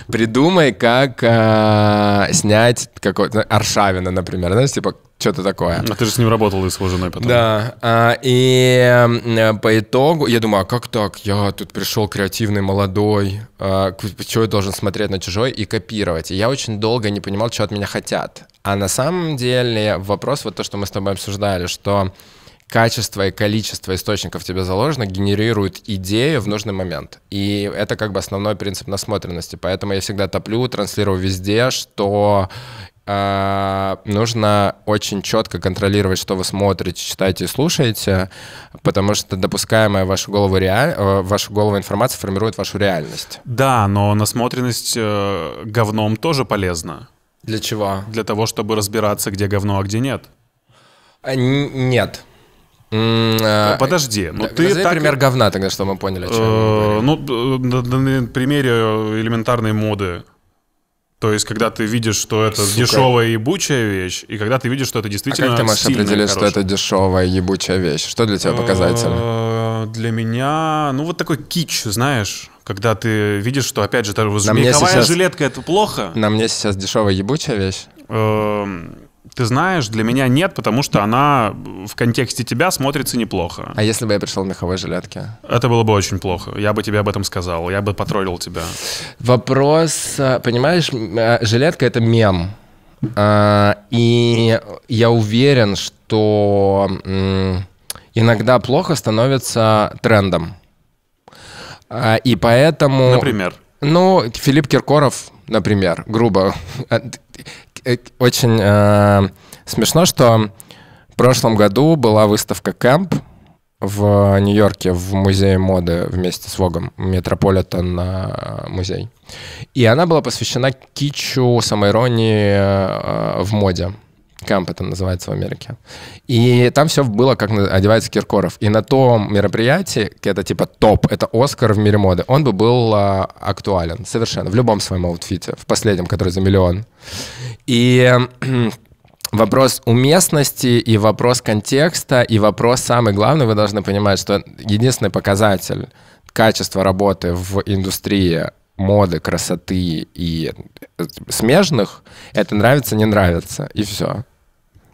Придумай, как а, снять какой-то Аршавина, например, знаешь, типа что-то такое. А ты же с ним работал и с его женой потом. Да, а, и м, по итогу я думаю, а как так? Я тут пришел креативный, молодой, что я должен смотреть на чужой и копировать? И я очень долго не понимал, что от меня хотят. А на самом деле вопрос, вот то, что мы с тобой обсуждали, что качество и количество источников тебе заложено, генерирует идею в нужный момент. И это как бы основной принцип насмотренности. Поэтому я всегда топлю, транслирую везде, что э, нужно очень четко контролировать, что вы смотрите, читаете и слушаете, потому что допускаемая в вашу голову, реаль... э, в вашу голову информация формирует вашу реальность. Да, но насмотренность э, говном тоже полезна. Для чего? Для того, чтобы разбираться, где говно, а где нет. Н- нет. М, э, Подожди, ну ты так... пример говна тогда, чтобы мы поняли, Э. Ну, на, примере элементарной моды. То есть, когда ты видишь, что это Сука. дешевая ебучая вещь, и когда ты видишь, что это А действительно как ты можешь определить, что это дешевая ебучая вещь? Что для тебя показатель? Э, Для меня, ну вот такой кич, знаешь, когда ты видишь, что опять же, та сейчас- жилетка это плохо. На мне сейчас дешевая ебучая вещь. Ты знаешь, для меня нет, потому что она в контексте тебя смотрится неплохо. А если бы я пришел в меховой жилетке? Это было бы очень плохо. Я бы тебе об этом сказал, я бы потроллил тебя. Вопрос, э, понимаешь, э, жилетка это мем. А, И я уверен, что иногда плохо становится трендом. А, И поэтому... Например. Ну, Филипп Киркоров, например, грубо. Э, Очень э, смешно, что в прошлом году была выставка Camp в Нью-Йорке в музее моды вместе с Вогом, Метрополитен э, музей. И она была посвящена кичу, самоиронии э, в моде. Camp это называется в Америке. И там все было, как одевается Киркоров. И на том мероприятии, это типа топ, это Оскар в мире моды, он бы был а, актуален совершенно в любом своем аутфите, в последнем, который за миллион. И [clears throat] вопрос уместности и вопрос контекста и вопрос самый главный, вы должны понимать, что единственный показатель качества работы в индустрии моды, красоты и э, смежных, это нравится, не нравится, и все.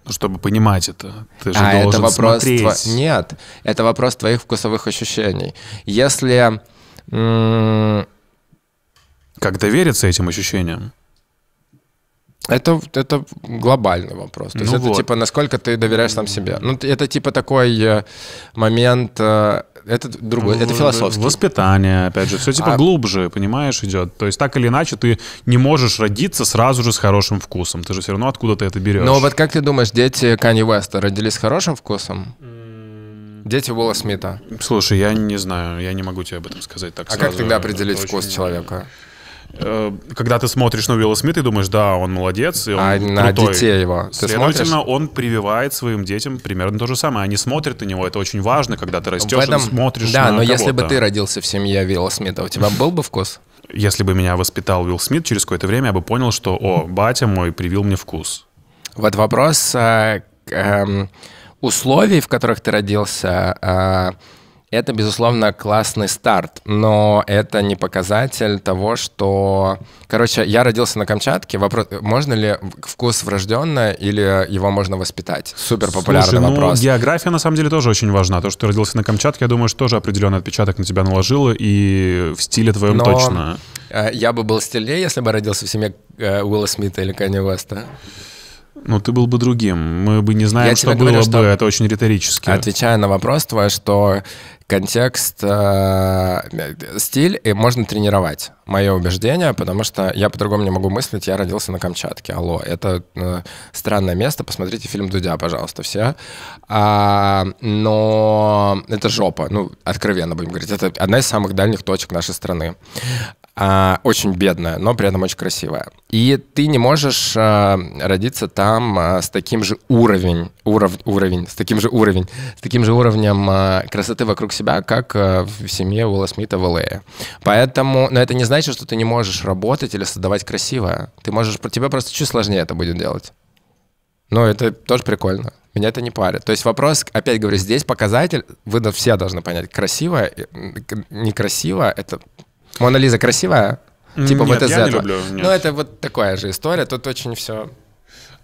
Ну, чтобы понимать это, ты же а должен это вопрос смотреть. тво- Нет, это вопрос твоих вкусовых ощущений. Если... Как довериться этим ощущениям? Это, это глобальный вопрос. То есть Ну это вот. типа, насколько ты доверяешь сам себе. Ну, это типа такой э, момент... э, Это другой, это философский. Воспитание, опять же, все типа А- глубже, понимаешь, идет. То есть так или иначе ты не можешь родиться сразу же с хорошим вкусом. Ты же все равно откуда-то это берешь. Но вот как ты думаешь, дети Канье Уэста родились с хорошим вкусом? Дети Уилла Смита. Слушай, я не знаю, я не могу тебе об этом сказать так А сразу. как тогда определить Это вкус очень- человека? Э, Когда ты смотришь на Уилла Смита и думаешь, да, он молодец, и он А на крутой. детей его ты Следовательно, он прививает своим детям примерно то же самое. Они смотрят на него, это очень важно, когда ты растешь В этом- смотришь Да, на но если бы ты родился в семье Вилла Смита, у тебя был бы вкус? Если бы меня воспитал Уилл Смит, через какое-то время я бы понял, что, о, батя мой привил мне вкус. Вот вопрос э, эм, условий, в которых ты родился, э, это, безусловно, классный старт, но это не показатель того, что... Короче, я родился на Камчатке. Вопрос, можно ли вкус врожденный или его можно воспитать? Супер популярный Слушай, ну, вопрос. география на самом деле тоже очень важна. То, что ты родился на Камчатке, я думаю, что тоже определенный отпечаток на тебя наложило, и в стиле твоем Но- точно. Э, Я бы был стильнее, если бы родился в семье э, Уилла Смита или Канни Уэста. Ну, ты был бы другим. Мы бы не знаем, Я что было говорю, бы. что- Это очень риторически. Отвечая на вопрос твой, что контекст, э, стиль и можно тренировать. Мое убеждение, потому что я по-другому не могу мыслить, я родился на Камчатке. Алло, это э, странное место. Посмотрите фильм Дудя, пожалуйста, все. А, но это жопа, ну, откровенно будем говорить. Это одна из самых дальних точек нашей страны. А, очень бедная, но при этом очень красивая. И ты не можешь а, родиться там а, с таким же уровень, уров, уровень, с таким же уровень, с таким же уровнем а, красоты вокруг себя, как а, в семье Уилла Смита в Л.А. Поэтому, но это не значит, что ты не можешь работать или создавать красивое. Ты можешь, тебе просто чуть сложнее это будет делать. Ну, это тоже прикольно. Меня это не парит. То есть вопрос, опять говорю, здесь показатель, вы все должны понять, красивое, и, м, к- некрасиво, это... Мона Лиза красивая? Типа Нет, вот из я не люблю, нет. Ну, это вот такая же история, тут очень все...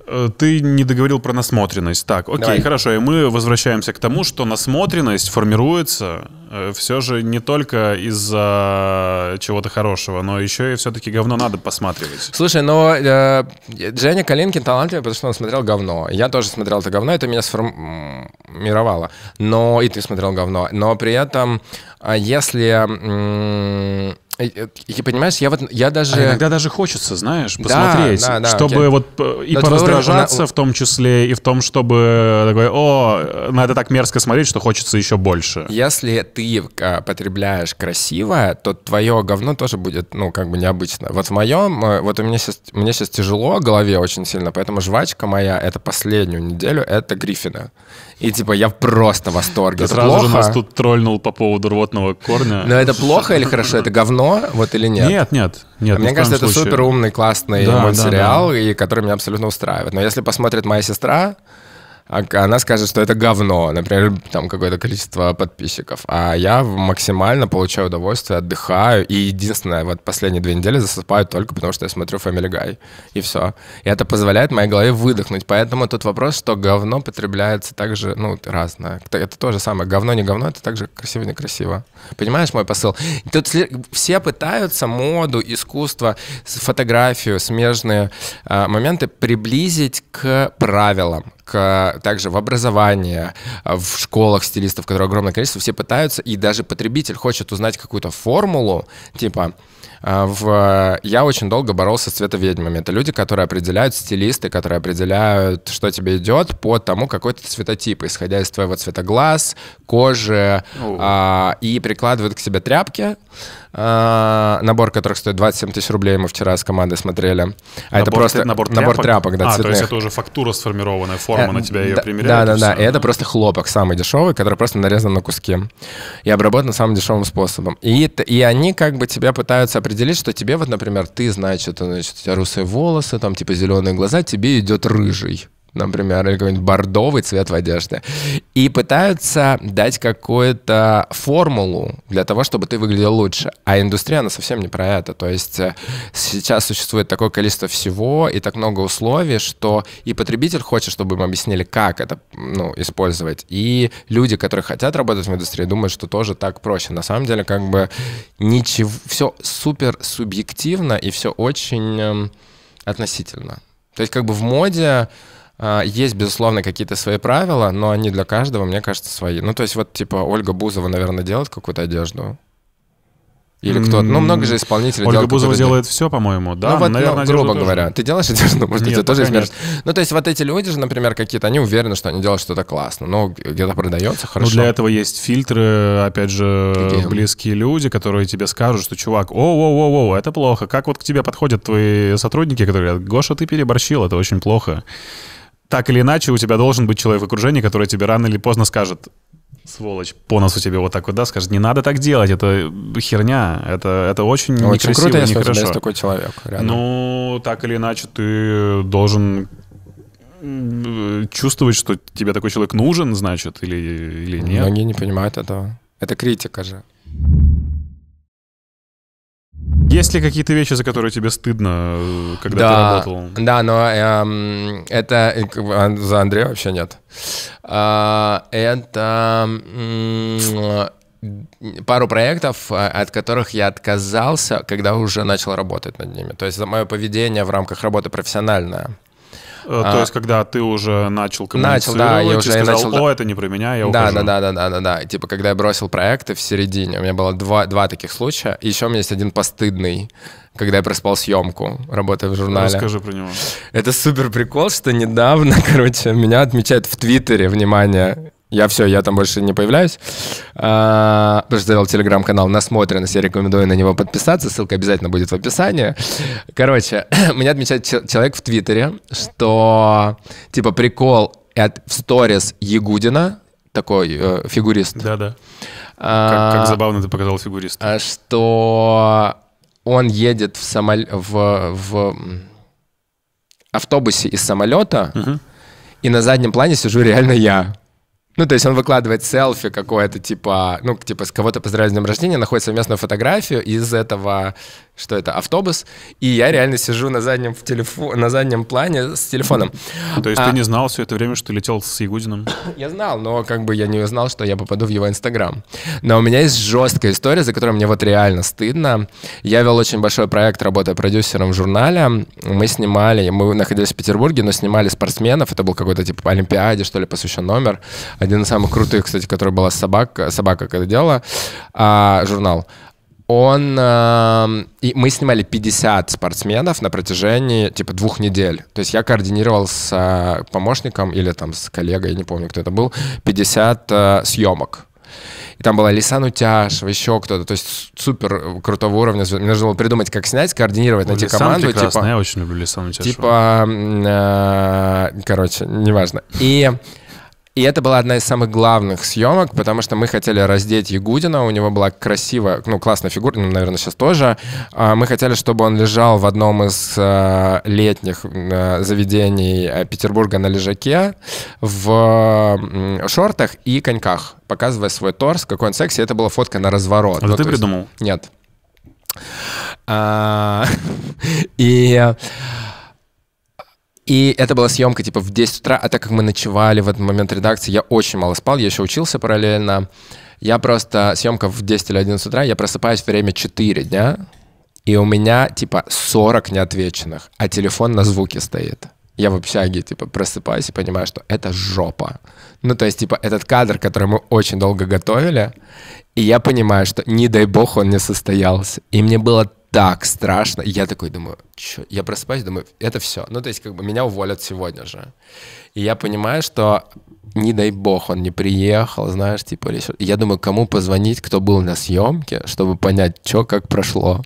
Э, Ты не договорил про насмотренность. Так, окей, Давай. хорошо. И мы возвращаемся к тому, что насмотренность формируется все же не только из-за чего-то хорошего, но еще и все-таки говно надо посматривать. Слушай, но э, Женя Калинкин талантливый, потому что он смотрел говно. Я тоже смотрел это говно, это меня сформировало. Но и ты смотрел говно. Но при этом, а если... э, э, И, понимаешь, я вот я даже... А иногда даже хочется, знаешь, Да, посмотреть, да, да, чтобы окей. вот э, и Но пораздражаться уровень- в том числе, и в том, чтобы такой, о, на это так мерзко смотреть, что хочется еще больше. Если ты э, потребляешь красивое, то твое говно тоже будет, ну, как бы необычно. Вот в моем, э, вот у меня сейчас, мне сейчас тяжело в голове очень сильно, поэтому жвачка моя, это последнюю неделю, это Гриффина. И типа я просто в восторге. Ты это сразу плохо? же нас тут тролльнул по поводу рвотного корня. Но это плохо или хорошо? Это говно, вот или нет? Нет, нет, нет. ни Мне кажется, коем это случае. супер умный, классный Да, мультсериал, и который меня абсолютно устраивает. Но если посмотрит моя сестра, а- она скажет, что это говно, например, там какое-то количество подписчиков. А я максимально получаю удовольствие, отдыхаю. И единственное, вот последние две недели засыпаю только потому, что я смотрю Family Guy. И все. И это позволяет моей голове выдохнуть. Поэтому тут вопрос, что говно потребляется также, ну, разное. Это, то же самое. Говно, не говно, это также красиво, некрасиво. Понимаешь мой посыл? Тут все пытаются моду, искусство, фотографию, смежные а, моменты приблизить к правилам, к, также в образовании, а, в школах стилистов, которые огромное количество, все пытаются, и даже потребитель хочет узнать какую-то формулу, типа, а, в... Я очень долго боролся с цветоведьмами. Это люди, которые определяют, стилисты, которые определяют, что тебе идет по тому, какой ты цветотип, исходя из твоего цвета глаз, кожи, а, и прикладывают к себе тряпки, набор которых стоит 27 тысяч рублей, мы вчера с командой смотрели. А это Набор- просто набор набор тряпок, да, а, то цветных. есть это уже фактура сформированная, форма на тебя ее Э, Да, примеряют. Да, да, да. И это просто хлопок самый дешевый, который просто нарезан на куски и обработан самым дешевым способом. И, и они как бы тебя пытаются определить, что тебе вот, например, ты, значит, значит, у тебя русые волосы, там типа зеленые глаза, тебе идет рыжий. Например, или какой-нибудь бордовый цвет в одежде, и пытаются дать какую-то формулу для того, чтобы ты выглядел лучше. А индустрия, она совсем не про это. То есть э, сейчас существует такое количество всего и так много условий, что и потребитель хочет, чтобы им объяснили, как это ну, использовать, и люди, которые хотят работать в индустрии, думают, что тоже так проще. На самом деле, как бы ничего, все супер субъективно и все очень эм, относительно. То есть как бы в моде есть, безусловно, какие-то свои правила, но они для каждого, мне кажется, свои. Ну, то есть вот, типа, Ольга Бузова, наверное, делает какую-то одежду. Или кто-то. Ну, много же исполнителей Ольга Бузова делает все, по-моему, да? Ну, вот, наверное, ну, грубо говоря. Ты делаешь одежду, [laughs] может, Нет, тоже измеришь. Ну, то есть вот эти люди же, например, какие-то, они уверены, что они делают что-то классно. Но где-то продается, хорошо. Ну, для этого есть фильтры, опять же, Какие? близкие люди, которые тебе скажут, что, чувак, о-о-о-о, это плохо. Как вот к тебе подходят твои сотрудники, которые говорят, Гоша, ты переборщил, это очень плохо так или иначе у тебя должен быть человек в окружении, который тебе рано или поздно скажет, сволочь, по носу тебе вот так вот, да, скажет, не надо так делать, это херня, это, это очень Очень круто, если нехорошо. у тебя есть такой человек рядом. Ну, так или иначе, ты должен чувствовать, что тебе такой человек нужен, значит, или, или нет. Многие не понимают этого. Это критика же. Есть ли какие-то вещи, за которые тебе стыдно, э, когда да, ты работал? Да, но эм, это э, за Андрея вообще нет. Э, это э, пару проектов, э, от которых я отказался, когда уже начал работать над ними. То есть мое поведение в рамках работы профессиональное. Э, то а, есть, когда ты уже начал коммуницировать, начал, да, я уже сказал, начал, о, это не про меня, я да, ухожу. Да, да, да, да, да, да. Типа, когда я бросил проекты в середине, у меня было два, два таких случая. И еще у меня есть один постыдный, когда я проспал съемку, работая в журнале. Расскажи про него. Это супер прикол, что недавно, [laughs] короче, меня отмечают в Твиттере, внимание, я все, я там больше не появляюсь. А, потому что сделал телеграм-канал «Насмотренность». Я рекомендую на него подписаться. Ссылка обязательно будет в описании. Короче, [clears throat] меня отмечает человек в Твиттере, что типа прикол от, в сторис Ягудина, такой э, фигурист. Да-да. А, как, как забавно ты показал фигурист. А, что он едет в, самол... в, в автобусе из самолета, угу. и на заднем плане сижу реально я. Ну, то есть он выкладывает селфи какое-то, типа, ну, типа, с кого-то поздравляет с днем рождения, находит совместную фотографию из этого что это, автобус, и я реально сижу на заднем, в телефо... на заднем плане с телефоном. То есть а... ты не знал все это время, что ты летел с Ягудиным? [coughs] Я знал, но как бы я не узнал, что я попаду в его Инстаграм. Но у меня есть жесткая история, за которую мне вот реально стыдно. Я вел очень большой проект, работая продюсером в журнале. Мы снимали, мы находились в Петербурге, но снимали спортсменов. Это был какой-то типа Олимпиаде, что ли, посвящен номер. Один из самых крутых, кстати, который была собака, собака когда делала, а, журнал он... Э, и мы снимали 50 спортсменов на протяжении, типа, двух недель. То есть я координировал с э, помощником или там с коллегой, я не помню, кто это был, 50 э, съемок. И там была Лисан Утяшева, еще кто-то. То есть супер крутого уровня. Мне нужно было придумать, как снять, координировать, найти Лисан команду. Типа, я очень люблю Лисан Утяшеву. Типа, э, короче, неважно. И... И это была одна из самых главных съемок, потому что мы хотели раздеть Ягудина, у него была красивая, ну, классная фигура, ну, наверное, сейчас тоже. А, мы хотели, чтобы он лежал в одном из э, летних э, заведений э, Петербурга на лежаке в шортах и коньках, показывая свой торс, какой он секси. Это была фотка на разворот. Это ну, ты придумал? Есть... Нет. А, [laughs] и и это была съемка типа в 10 утра, а так как мы ночевали в этот момент редакции, я очень мало спал, я еще учился параллельно. Я просто, съемка в 10 или 11 утра, я просыпаюсь в время 4 дня, и у меня типа 40 неотвеченных, а телефон на звуке стоит. Я в общаге, типа, просыпаюсь и понимаю, что это жопа. Ну, то есть, типа, этот кадр, который мы очень долго готовили, и я понимаю, что, не дай бог, он не состоялся. И мне было так страшно. И я такой думаю, что? Я просыпаюсь, думаю, это все. Ну, то есть, как бы меня уволят сегодня же. И я понимаю, что не дай бог, он не приехал, знаешь, типа, или я думаю, кому позвонить, кто был на съемке, чтобы понять, что, как прошло.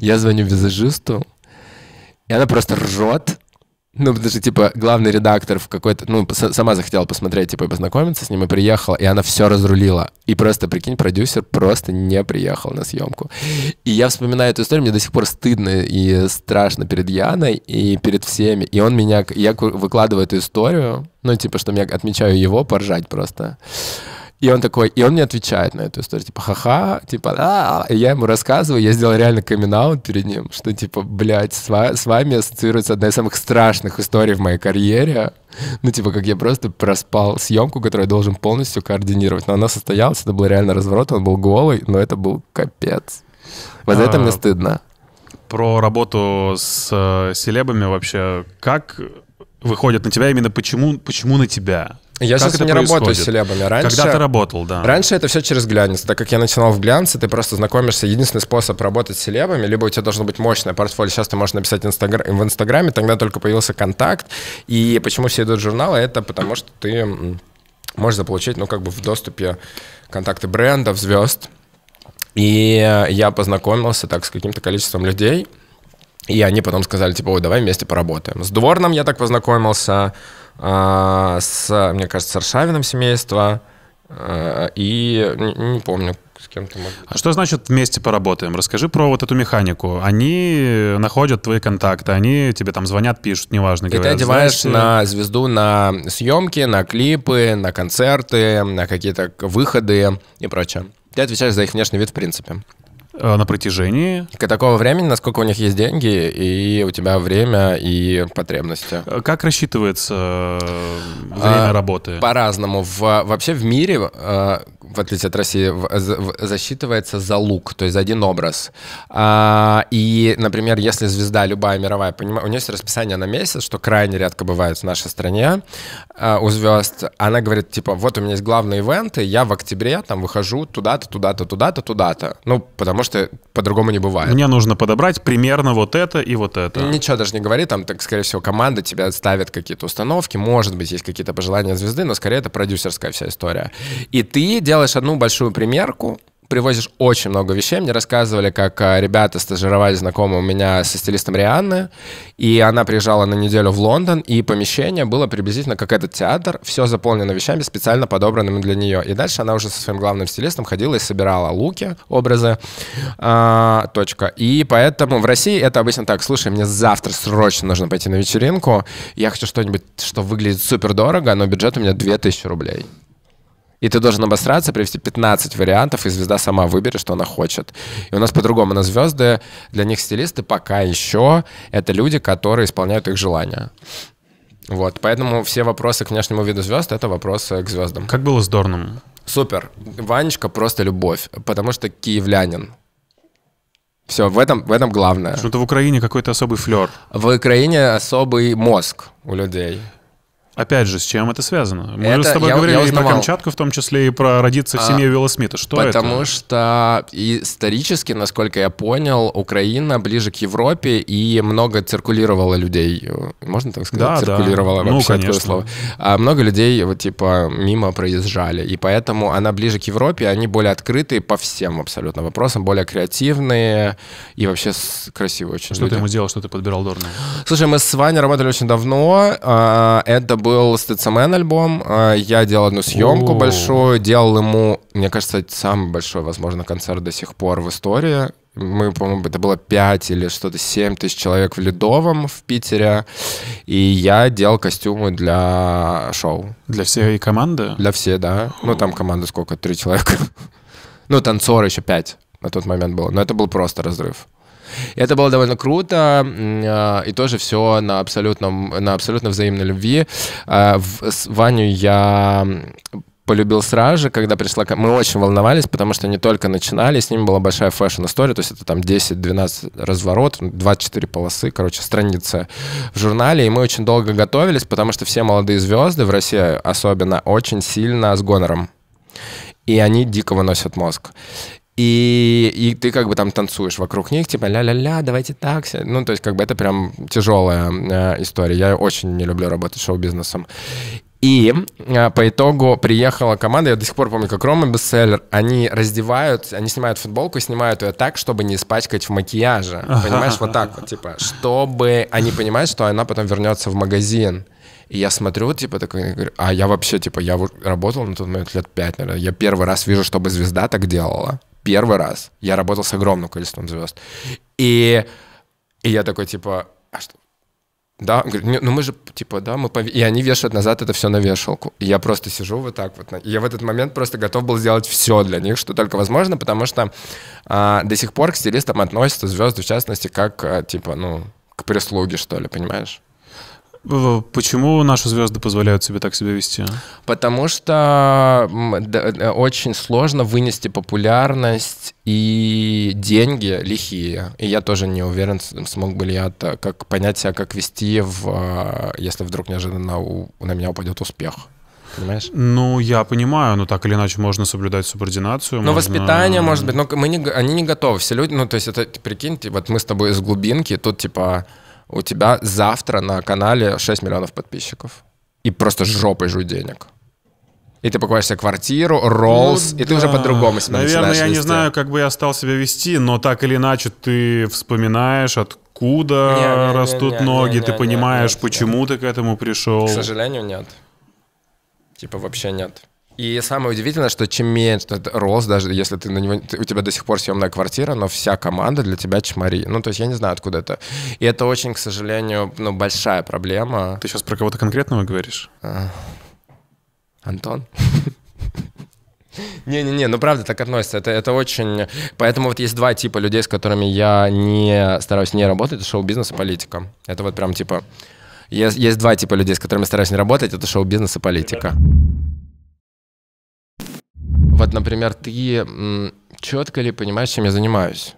Я звоню визажисту, и она просто ржет, Ну, потому что, типа, главный редактор в какой-то... Ну, сама захотела посмотреть, типа, и познакомиться с ним, и приехала, и она все разрулила. И просто, прикинь, продюсер просто не приехал на съемку. И я вспоминаю эту историю, мне до сих пор стыдно и страшно перед Яной и перед всеми. И он меня... Я выкладываю эту историю, ну, типа, что я отмечаю его поржать просто. И он такой, и он мне отвечает на эту историю, типа, ха-ха, типа, а, и я ему рассказываю, я сделал реально камин перед ним, что, типа, блядь, с, ва- с вами ассоциируется одна из самых страшных историй в моей карьере, ну, типа, как я просто проспал съемку, которую я должен полностью координировать, но она состоялась, это был реально разворот, он был голый, но это был капец. Вот за это мне а, стыдно. Про работу с э, селебами вообще, как выходят на тебя именно почему, почему на тебя? Я как сейчас не происходит? работаю с селебами. Раньше, Когда ты работал, да. Раньше это все через глянец. Так как я начинал в глянце, ты просто знакомишься. Единственный способ работать с селебами, либо у тебя должно быть мощное портфолио. Сейчас ты можешь написать инстагр... в Инстаграме, тогда только появился контакт. И почему все идут в журналы, это потому что ты можешь заполучить, ну, как бы в доступе контакты брендов, звезд. И я познакомился так с каким-то количеством людей, и они потом сказали, типа, ой, давай вместе поработаем. С Дворном я так познакомился, а, с, мне кажется, с Аршавиным семейства, а, и не, не помню, с кем-то. А что значит вместе поработаем? Расскажи про вот эту механику. Они находят твои контакты, они тебе там звонят, пишут, неважно. И говорят, ты одеваешь знаешь, на звезду на съемки, на клипы, на концерты, на какие-то выходы и прочее. Ты отвечаешь за их внешний вид в принципе. Э, на протяжении. Такого времени, насколько у них есть деньги, и у тебя время и потребности. Э, как рассчитывается э, время а, работы? По-разному. В, вообще в мире, в отличие от России, засчитывается за лук, то есть за один образ. А, и, например, если звезда любая мировая, у нее есть расписание на месяц, что крайне редко бывает в нашей стране у звезд, она говорит, типа, вот у меня есть главные ивенты, я в октябре там выхожу туда-то, туда-то, туда-то, туда-то. Ну, потому что что по-другому не бывает. Мне нужно подобрать примерно вот это и вот это. Ничего даже не говори, там, так, скорее всего, команда тебя ставит какие-то установки, может быть, есть какие-то пожелания звезды, но скорее это продюсерская вся история. И ты делаешь одну большую примерку, привозишь очень много вещей. Мне рассказывали, как а, ребята стажировались знакомые у меня со стилистом Рианны, и она приезжала на неделю в Лондон, и помещение было приблизительно как этот театр, все заполнено вещами, специально подобранными для нее. И дальше она уже со своим главным стилистом ходила и собирала луки, образы, а, точка. И поэтому в России это обычно так, слушай, мне завтра срочно нужно пойти на вечеринку, я хочу что-нибудь, что выглядит супер дорого, но бюджет у меня 2000 рублей. И ты должен обосраться, привести 15 вариантов, и звезда сама выберет, что она хочет. И у нас по-другому. На звезды, для них стилисты пока еще это люди, которые исполняют их желания. Вот, поэтому все вопросы к внешнему виду звезд — это вопросы к звездам. Как было с Дорном? Супер. Ванечка просто любовь, потому что киевлянин. Все, в этом, в этом главное. Что-то в Украине какой-то особый флер. В Украине особый мозг у людей. Опять же, с чем это связано? Мы это, же с тобой я, говорили я и про Камчатку, в том числе и про родиться в семье а, Уилла Смита. Что потому это? Потому что исторически, насколько я понял, Украина ближе к Европе и много циркулировало людей. Можно так сказать? Да, циркулировало да. вообще ну, конечно. слово. А много людей вот типа мимо проезжали. И поэтому она ближе к Европе, они более открытые по всем абсолютно вопросам, более креативные и вообще красивые очень. Что люди. ты ему сделал, что ты подбирал Дорна? Слушай, мы с Ваней работали очень давно. А, это был был Стецемен альбом, а, я делал одну съемку О-о-о. большую, делал ему, мне кажется, самый большой, возможно, концерт до сих пор в истории. Мы, по-моему, это было 5 или что-то 7 тысяч человек в Ледовом в Питере. И я делал костюмы для шоу. Для всей команды? Для всей, да. Ну, там команда сколько? Три человека. [laughs] Ну, танцоры еще пять на тот момент было. Но это был просто разрыв. Это было довольно круто, а, и тоже все на абсолютном, на абсолютно взаимной любви. А, с Ваню я полюбил сразу же, когда пришла... Мы очень волновались, потому что не только начинали, с ним была большая фэшн-история, то есть это там 10-12 разворот, 24 полосы, короче, страницы в журнале, и мы очень долго готовились, потому что все молодые звезды в России особенно очень сильно с гонором. И они дико выносят мозг. И, и ты как бы там танцуешь вокруг них, типа ля-ля-ля, давайте так. Ну, то есть как бы это прям тяжелая э, история. Я очень не люблю работать шоу-бизнесом. И а, по итогу приехала команда, я до сих пор помню, как Рома Бестселлер, они раздевают, они снимают футболку, снимают ее так, чтобы не испачкать в макияже. Понимаешь, вот так вот, типа, чтобы они понимают, что она потом вернется в магазин. И я смотрю, типа, такой, говорю, а я вообще, типа, я работал на тот момент лет пять, наверное. Я первый раз вижу, чтобы звезда так делала. Первый раз. Я работал с огромным количеством звезд. И, и я такой, типа, а что, да, говорит, ну мы же, типа, да, мы пов... И они вешают назад это все на вешалку. И я просто сижу вот так вот. И я в этот момент просто готов был сделать все для них, что только возможно, потому что а, до сих пор к стилистам относятся звезды, в частности, как, а, типа, ну, к прислуге, что ли, понимаешь? Почему наши звезды позволяют себе так себя вести? Потому что э, очень сложно вынести популярность и деньги лихие. И я тоже не уверен, смог бы ли я это, как понять себя, как вести, в, э, если вдруг неожиданно у, на меня упадет успех. Понимаешь? Ну, я понимаю, но так или иначе можно соблюдать субординацию. Ну, можно... воспитание, может быть, но мы не, они не готовы. Все люди, ну, то есть это, прикиньте, вот мы с тобой из глубинки, тут типа у тебя завтра на канале 6 миллионов подписчиков. И просто жопой жуй денег. И ты покупаешь себе квартиру, Роллс, ну, и да. ты уже по-другому себя Наверное, я вести. не знаю, как бы я стал себя вести, но так или иначе ты вспоминаешь, откуда не, не, растут не, не, ноги, не, не, ты не, понимаешь, нет, почему нет. ты к этому пришел. К сожалению, нет. Типа вообще нет. И самое удивительное, что чем меньше рост, даже если ты на него, у тебя до сих пор съемная квартира, но вся команда для тебя чмари. Ну, то есть я не знаю, откуда это. И это очень, к сожалению, ну, большая проблема. Ты сейчас про кого-то конкретного говоришь? А, Антон? [laughs] Не-не-не, ну правда так относится. Это, это очень... Поэтому вот есть два типа людей, с которыми я не стараюсь не работать. Это шоу-бизнес и политика. Это вот прям типа... Есть, есть два типа людей, с которыми стараюсь не работать. Это шоу-бизнес и политика. Вот, например, ты четко ли понимаешь, чем я занимаюсь?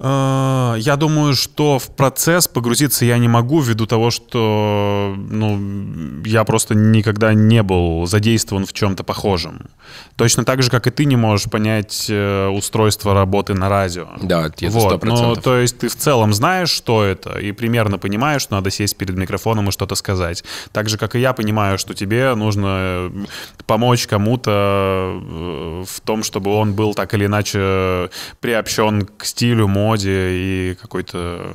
А, я думаю, что в процесс погрузиться я не могу ввиду того, что ну, я просто никогда не был задействован в чем-то похожем. Точно так же, как и ты не можешь понять э, устройство работы на радио. Да, это вот. Ну, то есть ты в целом знаешь, что это, и примерно понимаешь, что надо сесть перед микрофоном и что-то сказать. Так же, как и я понимаю, что тебе нужно э, помочь кому-то э, в том, чтобы он был так или иначе приобщен к стилю, моде и какой-то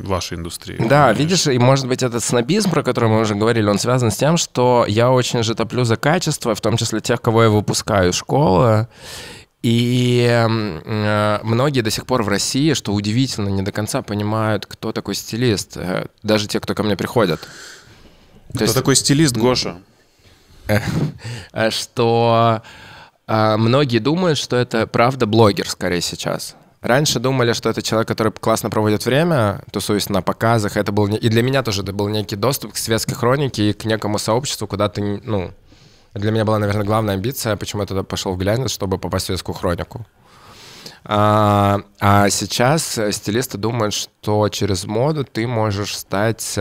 вашей индустрии. Да, понимаешь? видишь, и может быть этот снобизм, про который мы уже говорили, он связан с тем, что я очень же топлю за качество, в том числе тех, кого я выпускаю из школы. И э, многие до сих пор в России, что удивительно, не до конца понимают, кто такой стилист. Э, даже те, кто ко мне приходят. Кто То есть, такой стилист, Гоша? [laughs] Э, что э, многие думают, что это правда блогер скорее сейчас. Раньше думали, что это человек, который классно проводит время, тусуясь на показах. Это был и для меня тоже это был некий доступ к светской хронике и к некому сообществу, куда ты, ну, для меня была, наверное, главная амбиция, почему я туда пошел в глянец, чтобы попасть в светскую хронику. А, а сейчас стилисты думают, что через моду ты можешь стать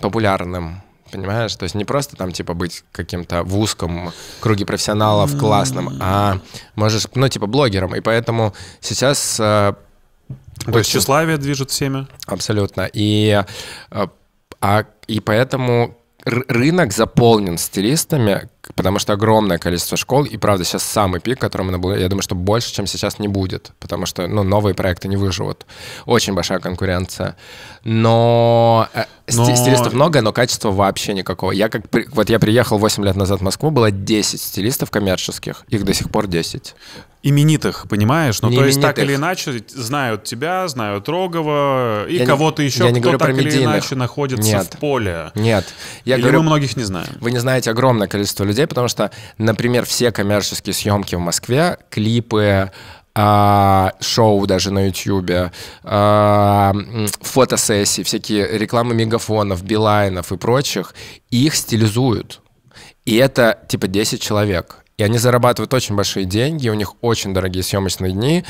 популярным понимаешь? То есть не просто там, типа, быть каким-то в узком круге профессионалов классным, а можешь, ну, типа, блогером. И поэтому сейчас... Э, То очень... есть тщеславие движет всеми? Абсолютно. И, э, а, и поэтому рынок заполнен стилистами, потому что огромное количество школ, и правда сейчас самый пик, который мы наблюдаем, я думаю, что больше, чем сейчас не будет, потому что ну, новые проекты не выживут. Очень большая конкуренция. Но, э, но... стилистов много, но качества вообще никакого. Я как вот я приехал 8 лет назад в Москву, было 10 стилистов коммерческих, их до сих пор 10 именитых, понимаешь? Ну, не то есть так или иначе знают тебя, знают Рогова и кого-то еще, я кто так или иначе находится Нет. в поле. Нет. Я или говорю, мы многих не знаем. Вы не знаете огромное количество людей, потому что, например, все коммерческие съемки в Москве, клипы, а, шоу даже на Ютьюбе, а, фотосессии, всякие рекламы мегафонов, билайнов и прочих, их стилизуют. И это типа 10 человек. И они зарабатывают очень большие деньги, у них очень дорогие съемочные дни,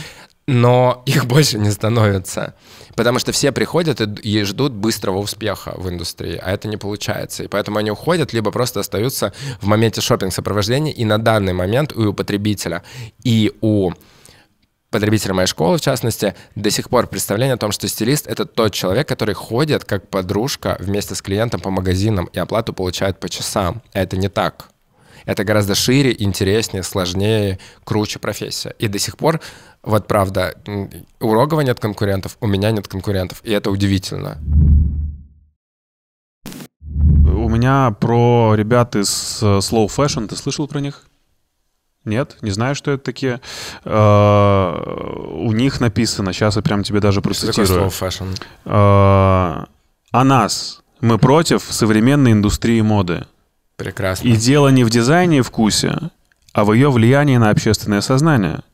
но их [laughs] больше не становится. Потому что все приходят и, ждут быстрого успеха в индустрии, а это не получается. И поэтому они уходят, либо просто остаются в моменте шопинг сопровождения. И на данный момент и у потребителя, и у потребители моей школы, в частности, до сих пор представление о том, что стилист — это тот человек, который ходит как подружка вместе с клиентом по магазинам и оплату получает по часам. Это не так. Это гораздо шире, интереснее, сложнее, круче профессия. И до сих пор, вот правда, у Рогова нет конкурентов, у меня нет конкурентов, и это удивительно. У меня про ребят из э, Slow Fashion, ты слышал про них? Нет, не знаю, что это такие. Э, у них написано, сейчас я прям тебе даже процитирую. Что такое slow fashion? Э, о нас. Мы против современной индустрии моды. Прекрасно. И дело не в дизайне и вкусе, а в ее влиянии на общественное сознание – Э,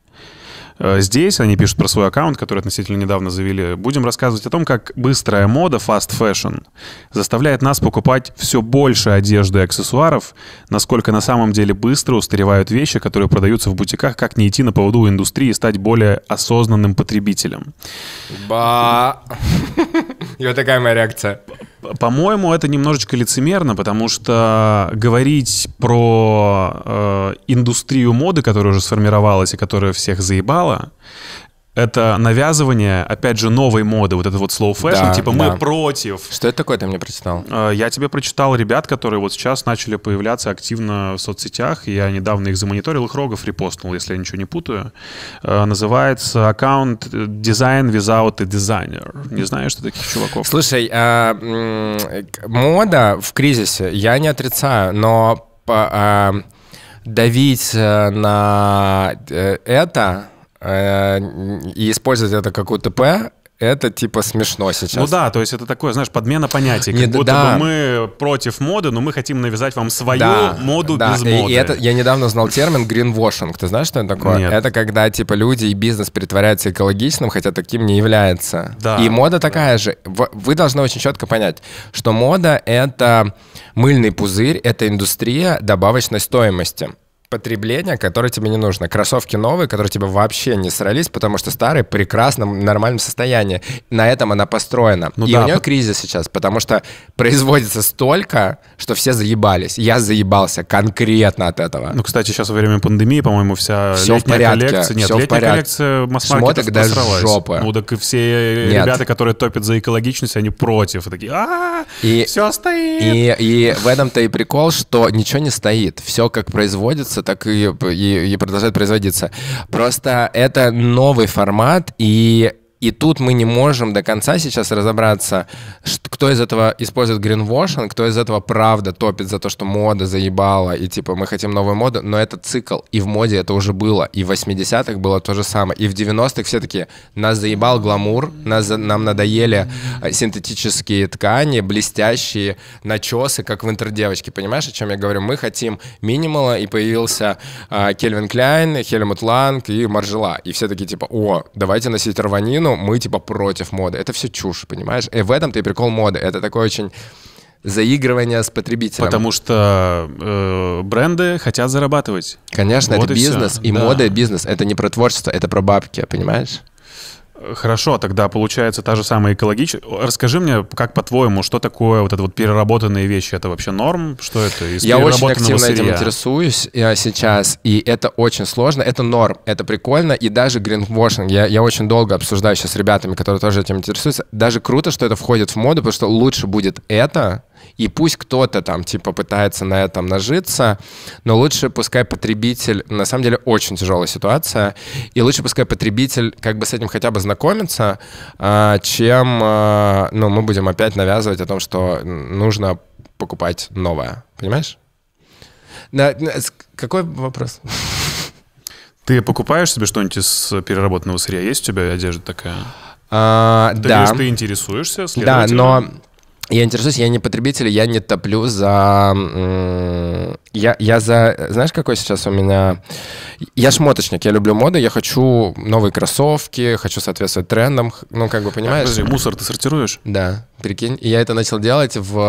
здесь они пишут про свой аккаунт, который относительно недавно завели. Будем рассказывать о том, как быстрая мода, fast fashion, заставляет нас покупать все больше одежды и аксессуаров, насколько на самом деле быстро устаревают вещи, которые продаются в бутиках, как не идти на поводу индустрии и стать более осознанным потребителем. Ба! [laughs] И вот такая моя реакция. По-моему, это немножечко лицемерно, потому что говорить про э, индустрию моды, которая уже сформировалась и которая всех заебала, это навязывание, опять же, новой моды, вот это вот slow fashion, да, типа мы против. Что это такое, ты мне прочитал? Э, я тебе прочитал ребят, которые вот сейчас начали появляться активно в соцсетях, я недавно их замониторил, их Рогов репостнул, если я ничего не путаю. Э, называется аккаунт Design Without a Designer. Не знаю, что таких чуваков. Слушай, а, мода в кризисе, я не отрицаю, но а, давить э, на это и использовать это как УТП, это типа смешно сейчас. Ну да, то есть это такое, знаешь, подмена понятий. Как Не, будто да. бы мы против моды, но мы хотим навязать вам свою да, моду да. без моды. И, и это, я недавно узнал термин greenwashing. Ты знаешь, что это такое? Нет. Это когда типа люди и бизнес притворяются экологичным, хотя таким не является. Да, и мода да. такая же. Вы должны очень четко понять, что мода — это мыльный пузырь, это индустрия добавочной стоимости потребления, которое тебе не нужно. Кроссовки новые, которые тебе вообще не срались, потому что старые в прекрасном, нормальном состоянии. На этом она построена. Ну, и да. у нее кризис сейчас, потому что производится столько, что все заебались. Я заебался конкретно от этого. Ну, кстати, сейчас во время пандемии, по-моему, вся все летняя в порядке, коллекция... Нет, все летняя в порядке. коллекция масс-маркетов даже жопы. Ну, так и все Нет. ребята, которые топят за экологичность, они против. И такие, а и, все стоит. И, и в этом-то и прикол, что ничего не стоит. Все как производится, производится, так и, и, и продолжает производиться. Просто это новый формат, и и тут мы не можем до конца сейчас разобраться, кто из этого использует гринвошинг, кто из этого правда топит за то, что мода заебала, и типа мы хотим новую моду, но это цикл, и в моде это уже было, и в 80-х было то же самое, и в 90-х все таки нас заебал гламур, нас, нам надоели э, синтетические ткани, блестящие начесы, как в интердевочке, понимаешь, о чем я говорю? Мы хотим минимала, и появился э, Кельвин Кляйн, Хельмут Ланг и Маржела, и все таки типа, о, давайте носить рванину, ну, мы типа против моды. Это все чушь, понимаешь? И в этом-то и прикол моды. Это такой очень заигрывание с потребителем. Потому что э, бренды хотят зарабатывать. Конечно, вот это и бизнес, все. и да. мода — бизнес. Это не про творчество, это про бабки, понимаешь? Хорошо, тогда получается та же самая экологичность. Расскажи мне, как по-твоему, что такое вот это вот переработанные вещи? Это вообще норм? Что это? Из я очень активно сырья? этим интересуюсь я сейчас, и это очень сложно. Это норм, это прикольно, и даже гринвошинг. Я, я очень долго обсуждаю сейчас с ребятами, которые тоже этим интересуются. Даже круто, что это входит в моду, потому что лучше будет это, и пусть кто-то там типа пытается на этом нажиться, но лучше пускай потребитель, на самом деле очень тяжелая ситуация, и лучше пускай потребитель как бы с этим хотя бы знакомится, а, чем а, ну, мы будем опять навязывать о том, что нужно покупать новое. Понимаешь? На, на, какой вопрос? Ты покупаешь себе что-нибудь из переработанного сырья? Есть у тебя одежда такая? А, ты да. Ты интересуешься, Да, но я интересуюсь, я не потребитель, я не топлю за... Я, я за... Знаешь, какой сейчас у меня... Я шмоточник, я люблю моду, я хочу новые кроссовки, хочу соответствовать трендам, ну, как бы, понимаешь? Подожди, мусор ты сортируешь? Да, прикинь. И я это начал делать в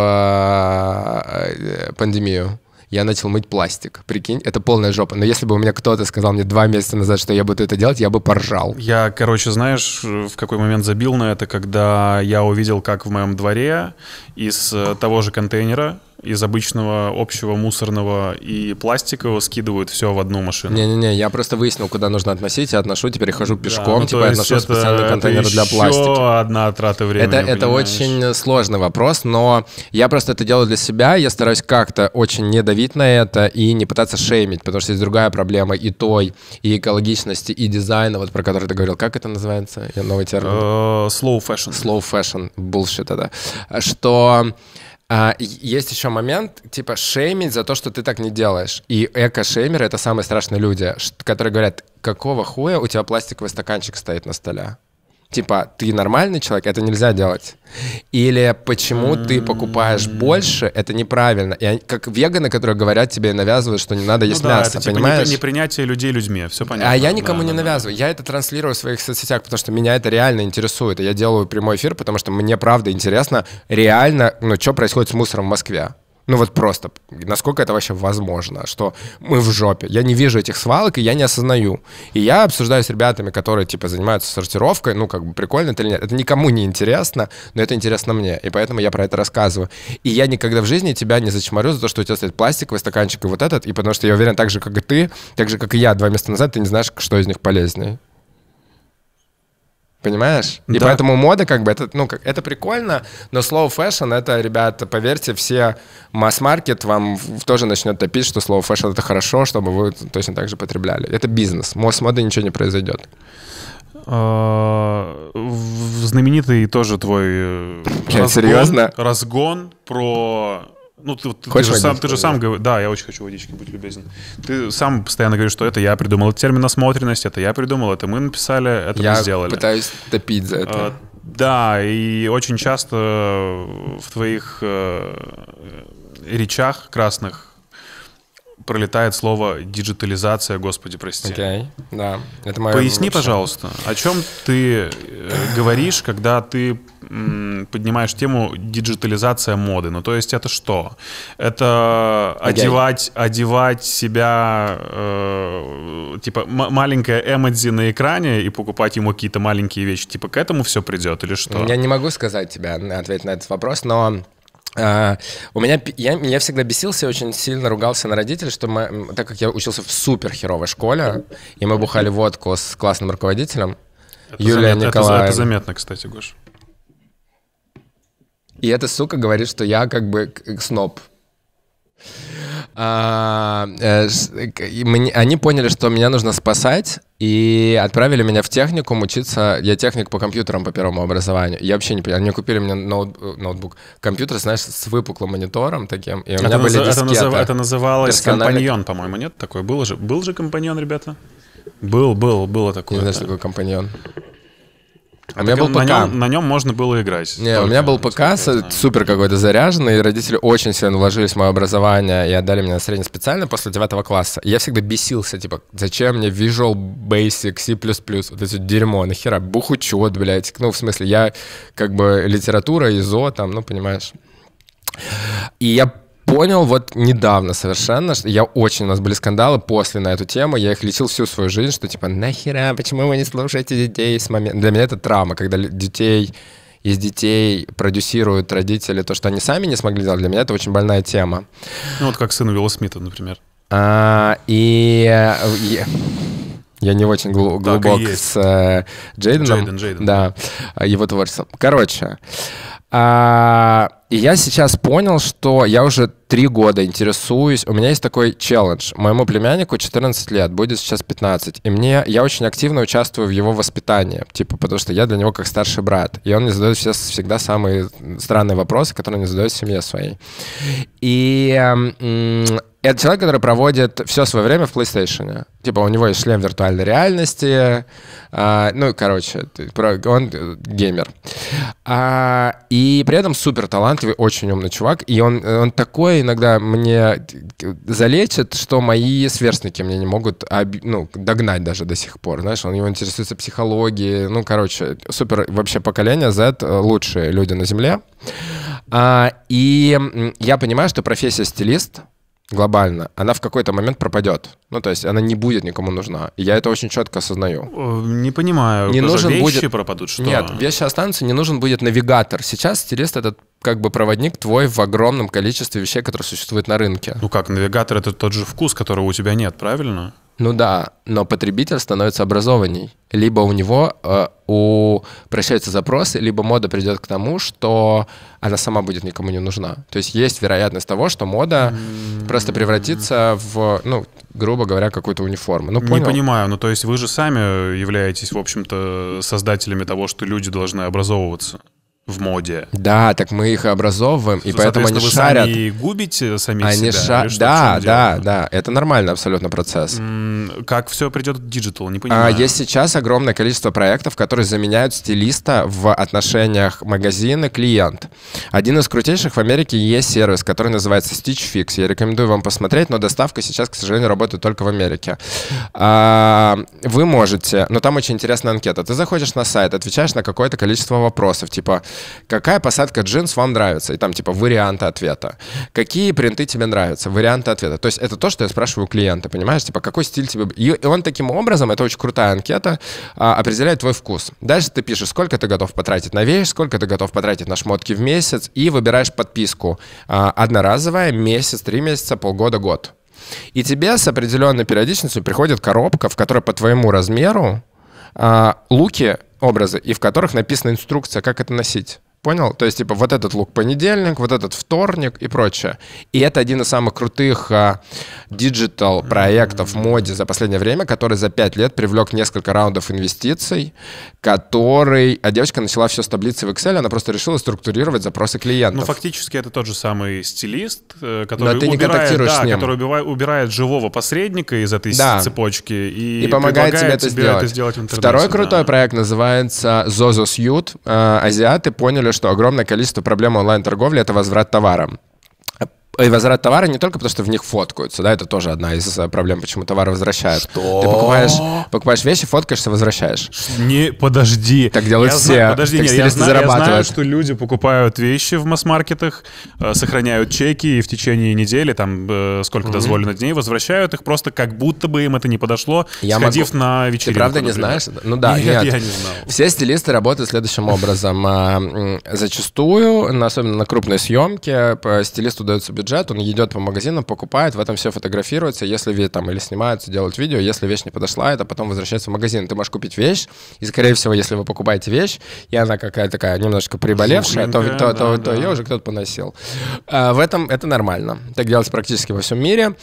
э, пандемию я начал мыть пластик. Прикинь, это полная жопа. Но если бы у меня кто-то сказал мне два месяца назад, что я буду это делать, я бы поржал. Я, короче, знаешь, в какой момент забил на это, когда я увидел, как в моем дворе из э, того же контейнера из обычного общего мусорного и пластикового скидывают все в одну машину. Не-не-не, я просто выяснил, куда нужно относить, я отношу, теперь хожу пешком, да, ну, типа отношу это, специальный контейнер для пластики. Еще одна трата времени. Это, это очень сложный вопрос, но я просто это делаю для себя, я стараюсь как-то очень не давить на это и не пытаться шеймить, потому что есть другая проблема и той, и экологичности, и дизайна, вот про который ты говорил. Как это называется? Я новый термин. Uh, slow fashion. Slow fashion. Bullshit это. Что а, есть еще момент, типа, шеймить за то, что ты так не делаешь. И эко-шеймеры — это самые страшные люди, которые говорят, какого хуя у тебя пластиковый стаканчик стоит на столе? Типа, ты нормальный человек, это нельзя делать. Или почему ты покупаешь больше, это неправильно. И они, как веганы, которые говорят тебе и навязывают, что не надо есть ну, мясо, да, это, понимаешь? Типа, непринятие людей людьми, все понятно. А я никому да, не да, навязываю, да. я это транслирую в своих соцсетях, потому что меня это реально интересует. И я делаю прямой эфир, потому что мне правда интересно реально, ну, что происходит с мусором в Москве. Ну вот просто, насколько это вообще возможно, что мы в жопе. Я не вижу этих свалок, и я не осознаю. И я обсуждаю с ребятами, которые, типа, занимаются сортировкой, ну, как бы, прикольно это или нет. Это никому не интересно, но это интересно мне, и поэтому я про это рассказываю. И я никогда в жизни тебя не зачморю за то, что у тебя стоит пластиковый стаканчик и вот этот, и потому что я уверен, так же, как и ты, так же, как и я два месяца назад, ты не знаешь, что из них полезнее. Понимаешь? Да. И поэтому мода, как бы, это, ну, как, это прикольно, но slow fashion, это, ребята, поверьте, все масс-маркет вам тоже начнет топить, что slow fashion это хорошо, чтобы вы точно так же потребляли. Это бизнес. С модой ничего не произойдет. А, знаменитый тоже твой э, разгон, серьезно? разгон про ну, ты, ты, ты же сам, ты же сам говоришь, да, я очень хочу водички, будь любезен. Ты сам постоянно говоришь, что это я придумал это термин осмотренность, это я придумал, это мы написали, это я мы сделали. Я пытаюсь топить за это. А, да, и очень часто в твоих э, речах красных пролетает слово диджитализация, господи, прости. Окей, okay, да. Это мое Поясни, вообще. пожалуйста, о чем ты э, говоришь, когда ты поднимаешь тему диджитализация моды. Ну, то есть это что? Это okay. одевать, одевать себя, э, типа, маленькая эмодзи на экране и покупать ему какие-то маленькие вещи. Типа, к этому все придет или что? Я не могу сказать тебе, ответить на этот вопрос, но Uh, у меня я, я всегда бесился, очень сильно ругался на родителей, что мы, так как я учился в супер херовой школе, и мы бухали водку с классным руководителем, это Юлия заметно, Николаевна. Это, это заметно, кстати, Гош. И эта сука говорит, что я как бы сноб. А, э, они поняли, что меня нужно спасать, и отправили меня в техникум учиться. Я техник по компьютерам по первому образованию. Я вообще не понимаю. Они купили мне ноут, ноутбук. Компьютер, знаешь, с выпуклым монитором таким. И у это меня были назыв, это, назыв, это называлось компаньон, по-моему, нет? Такой был же, был же компаньон, ребята? Был, был, было такое. Не знаешь, такой компаньон. А у меня был ПК. На нем, на нем можно было играть. Не, у меня был ПК супер какой-то заряженный, и родители очень сильно вложились в мое образование и отдали меня на среднее специально после девятого класса. И я всегда бесился, типа, зачем мне Visual Basic, C++, вот это дерьмо, нахера, бухучет, блядь. Ну, в смысле, я как бы литература, ИЗО, там, ну, понимаешь. И я понял вот недавно совершенно, что я очень, у нас были скандалы после на эту тему, я их лечил всю свою жизнь, что типа нахера, почему вы не слушаете детей с момента... Для меня это травма, когда детей из детей продюсируют родители то, что они сами не смогли сделать. Для меня это очень больная тема. Ну вот как сын Уилла Смита, например. А, и, и я не очень гл- глубок с э, Джейденом. Джейден, Джейден. Да, его творчеством. Короче, а, и я сейчас понял, что я уже три года интересуюсь. У меня есть такой челлендж. Моему племяннику 14 лет, будет сейчас 15. И мне, я очень активно участвую в его воспитании. Типа, потому что я для него как старший брат. И он мне задает все, всегда самые странные вопросы, которые не задает семье своей. И это человек, который проводит все свое время в PlayStation. Типа у него есть шлем виртуальной реальности. А, ну, короче, он геймер. А, и при этом супер талантливый, очень умный чувак. И он, он такой иногда мне залечит, что мои сверстники мне не могут ну, догнать даже до сих пор. Знаешь, он его интересуется психологией. Ну, короче, супер вообще поколение Z лучшие люди на Земле. А, и я понимаю, что профессия стилист — глобально, она в какой-то момент пропадет. Ну, то есть она не будет никому нужна. И я это очень четко осознаю. Не понимаю. Не нужен вещи будет... пропадут, что? Нет, вещи останутся, не нужен будет навигатор. Сейчас стилист — это как бы проводник твой в огромном количестве вещей, которые существуют на рынке. Ну как, навигатор — это тот же вкус, которого у тебя нет, правильно? Ну да, но потребитель становится образованней. Либо у него э, упрощаются запросы, либо мода придет к тому, что она сама будет никому не нужна. То есть есть вероятность того, что мода mm-hmm. просто превратится в, ну, грубо говоря, какую-то униформу. Ну, понял? Не понимаю, ну то есть вы же сами являетесь, в общем-то, создателями того, что люди должны образовываться в моде. Да, так мы их образовываем, и поэтому они вы шарят. Сами губите сами они себя. Ша... Да, да, да. Это нормальный абсолютно процесс. как все придет в диджитал, не понимаю. А, есть сейчас огромное количество проектов, которые заменяют стилиста в отношениях магазина-клиент. Один из крутейших в Америке есть сервис, который называется Stitch Fix. Я рекомендую вам посмотреть, но доставка сейчас, к сожалению, работает только в Америке. А, вы можете, но там очень интересная анкета. Ты заходишь на сайт, отвечаешь на какое-то количество вопросов, типа какая посадка джинс вам нравится? И там типа варианты ответа. Какие принты тебе нравятся? Варианты ответа. То есть это то, что я спрашиваю у клиента, понимаешь? Типа какой стиль тебе... И он таким образом, это очень крутая анкета, а, определяет твой вкус. Дальше ты пишешь, сколько ты готов потратить на вещь, сколько ты готов потратить на шмотки в месяц, и выбираешь подписку. А, одноразовая, месяц, три месяца, полгода, год. И тебе с определенной периодичностью приходит коробка, в которой по твоему размеру а, луки образы, и в которых написана инструкция, как это носить. Понял? То есть, типа, вот этот лук понедельник, вот этот вторник и прочее. И это один из самых крутых диджитал а, проектов в моде за последнее время, который за пять лет привлек несколько раундов инвестиций, который... А девочка начала все с таблицы в Excel, она просто решила структурировать запросы клиентов. Ну, фактически это тот же самый стилист, э, который, ты убирает, не да, с ним. который убивает, убирает живого посредника из этой да. цепочки и, и помогает тебе это сделать. это сделать в интернете. Второй крутой да. проект называется Zozo Suit. Э, азиаты поняли, что огромное количество проблем онлайн-торговли — это возврат товара. И возврат товара не только потому, что в них фоткаются, да, это тоже одна из э, проблем, почему товар возвращают. Что? Ты покупаешь, покупаешь вещи, фоткаешься, возвращаешь. Не, подожди. Так делают я все. Знаю, подожди, так нет, я, знаю, я знаю, что люди покупают вещи в масс-маркетах, э, сохраняют чеки и в течение недели, там, э, сколько mm-hmm. дозволено дней, возвращают их просто как будто бы им это не подошло, я сходив могу... на вечеринку. Ты правда не например. знаешь? Ну да, нет, нет. я не знал. Все стилисты работают следующим образом. А, зачастую, особенно на крупной съемке, стилисту дается бюджет, он идет по магазинам, покупает, в этом все фотографируется, если там или снимаются, делают видео, если вещь не подошла, это потом возвращается в магазин. Ты можешь купить вещь, и, скорее всего, если вы покупаете вещь, и она какая-то такая немножко приболевшая, то, то, да, то, да. то ее уже кто-то поносил. А, в этом это нормально. Так делается практически во всем мире.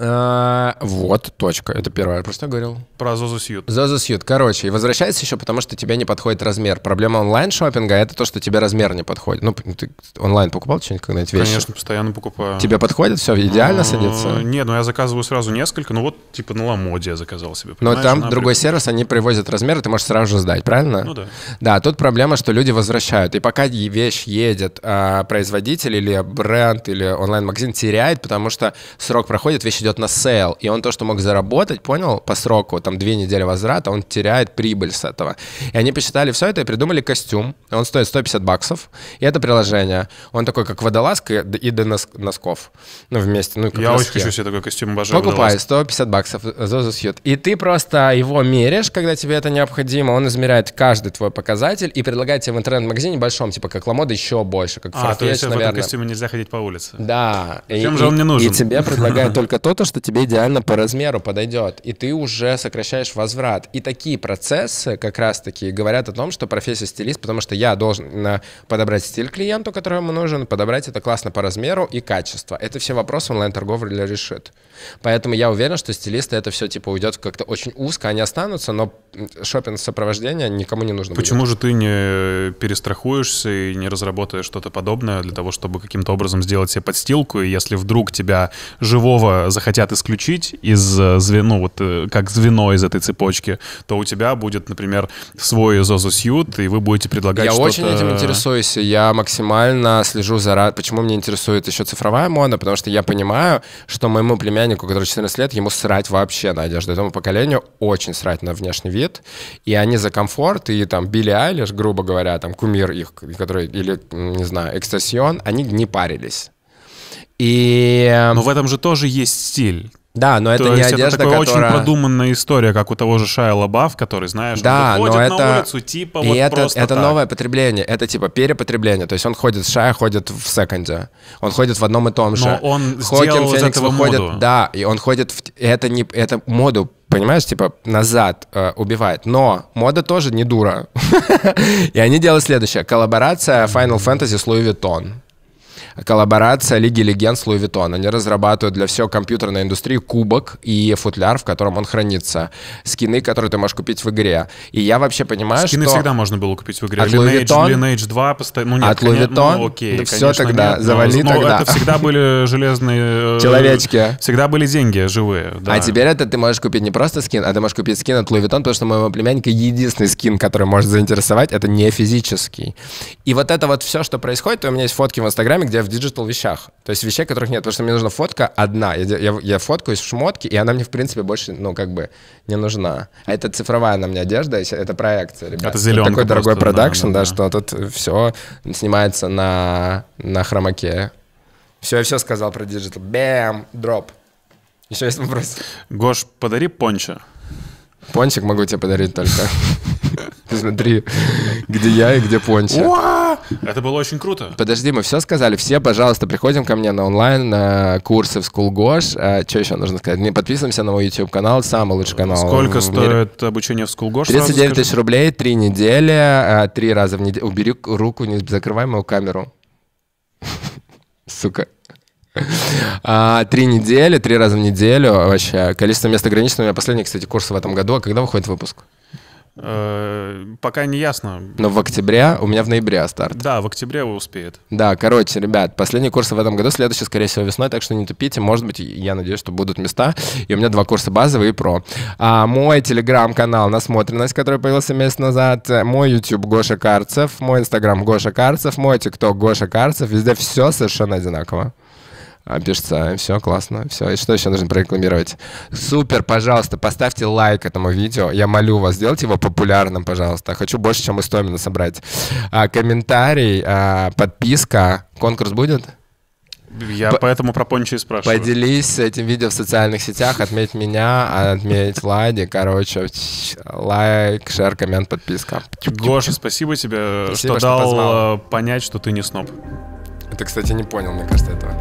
А, вот, точка. Это первое. Я просто говорил. Про Зозу Сьют. Зозу Сьют. Короче, и возвращается еще потому, что тебе не подходит размер. Проблема онлайн-шоппинга — это то, что тебе размер не подходит. Ну, ты онлайн покупал что-нибудь когда-нибудь вещи? Конечно, постоянно покупаю. Тебе подходит все? Идеально садится? Нет, ну я заказываю сразу несколько. Ну вот, типа на Ламоде я заказал себе. Но там другой сервис, они привозят размеры, ты можешь сразу же сдать, правильно? Ну да. Да, тут проблема, что люди возвращают. И пока вещь едет, а производитель или бренд или онлайн-магазин теряет, потому что срок проходит, идет на сейл, и он то, что мог заработать, понял, по сроку, там, две недели возврата, он теряет прибыль с этого. И они посчитали все это и придумали костюм. Он стоит 150 баксов, и это приложение. Он такой, как водолазка и до носков. Ну, вместе. Ну, Я носки. очень хочу себе такой костюм, обожаю Покупай, 150 баксов, Zozosuit. И ты просто его меряешь, когда тебе это необходимо, он измеряет каждый твой показатель и предлагает тебе в интернет-магазине большом, типа как Ламода, еще больше, как А, то есть наверное. в этом костюме нельзя ходить по улице? Да. Чем и, же он мне нужен? И тебе предлагают [laughs] только то, что тебе идеально по размеру подойдет, и ты уже сокращаешь возврат. И такие процессы как раз-таки говорят о том, что профессия стилист, потому что я должен подобрать стиль клиенту, который ему нужен, подобрать это классно по размеру и качество. Это все вопросы онлайн-торговля решит. Поэтому я уверен, что стилисты это все типа уйдет как-то очень узко, они останутся, но шопинг сопровождения никому не нужно. Почему будет. же ты не перестрахуешься и не разработаешь что-то подобное для того, чтобы каким-то образом сделать себе подстилку, и если вдруг тебя живого захотят исключить из э, звено, вот э, как звено из этой цепочки, то у тебя будет, например, свой Zozo Suit, и вы будете предлагать Я очень этим интересуюсь, я максимально слежу за... Почему мне интересует еще цифровая мода? Потому что я понимаю, что моему племяннику, который 14 лет, ему срать вообще на одежду. Этому поколению очень срать на внешний вид, и они за комфорт, и там Билли Айлиш, грубо говоря, там кумир их, который, или, не знаю, Экстасион, они не парились. И... Но в этом же тоже есть стиль. Да, но это То не есть одежда, это такая которая... очень продуманная история, как у того же Шая Лабаф, который, знаешь, Да, он но это... на улицу типа и вот это, просто это так. новое потребление, это типа перепотребление. То есть он ходит, Шая ходит в секонде, он ходит в одном и том же. Но он Хокин, сделал из Феникс этого выходит, моду. Да, и он ходит в... Это, не... это моду понимаешь, типа назад э, убивает. Но мода тоже не дура. [laughs] И они делают следующее. Коллаборация Final Fantasy с Louis Vuitton. Коллаборация Лиги Легенд с Louis Vuitton. Они разрабатывают для всей компьютерной индустрии кубок и футляр, в котором он хранится. Скины, которые ты можешь купить в игре. И я вообще понимаю, Скины что... всегда можно было купить в игре. От Lineage, Vuitton? Lineage 2 постоянно... Ну, нет, От Louis Vuitton? Ну, окей, Да конечно, тогда, нет, но- завали но тогда. это всегда были железные... э, Человечки. Всегда были деньги живые, да. А теперь это ты можешь купить не просто скин, а ты можешь купить скин от Louis Vuitton, потому что моего племянника единственный скин, который может заинтересовать, это не физический. И вот это вот все, что происходит, у меня есть фотки в Инстаграме, где в диджитал вещах. То есть вещей, которых нет, потому что мне нужна фотка одна. Я, я, я фоткаюсь в шмотке, и она мне, в принципе, больше, ну, как бы не нужна. А это цифровая на мне одежда, и это проекция, ребят. Это зелёнка такой дорогой продакшн, да, да, да. что тут все снимается на, на хромаке. Все, я все сказал про диджитал. Бэм, drop. Еще есть вопрос? Гош, подари пончо. Пончик могу тебе подарить только. [laughs] Ты смотри, где я и где пончик. Это было очень круто. Подожди, мы все сказали. Все, пожалуйста, приходим ко мне на онлайн на курсы в School Gosh. А, что еще нужно сказать? Не подписываемся на мой YouTube канал, самый лучший канал. Сколько в мире. стоит обучение в School 39 тысяч рублей, три недели, а, три раза в неделю. Убери руку, не закрывай мою камеру. [laughs] Сука. А, Три недели, три раза в неделю. Вообще, количество мест ограничено. У меня последний, кстати, курс в этом году. А когда выходит выпуск? Э, Пока не ясно. Ну, в октябре, у меня в ноябре старт. Да, в октябре успеет. Да, короче, ребят, последний курс в этом году, следующий, скорее всего, весной, так что не тупите. Может быть, я надеюсь, что будут места. И у меня два курса базовые и про. А, мой телеграм-канал «Насмотренность», который появился месяц назад, мой YouTube Гоша Карцев, мой инстаграм Гоша Карцев, мой тикток Гоша Карцев. Везде все совершенно одинаково. Пишется, все классно, все. И что еще нужно прорекламировать? Супер, пожалуйста, поставьте лайк этому видео. Я молю вас, сделайте его популярным, пожалуйста. Хочу больше, чем Истомина собрать. А, комментарий, а, подписка. Конкурс будет? Я По- поэтому про пончо и спрашиваю. Поделись этим видео в социальных сетях, отметь меня, отметь Лади, короче, лайк, шер, коммент, подписка. Гоша, спасибо тебе, Спасибо, что что дал позвал. э, понять, что ты не сноб. Ты, кстати, не понял, мне кажется, этого.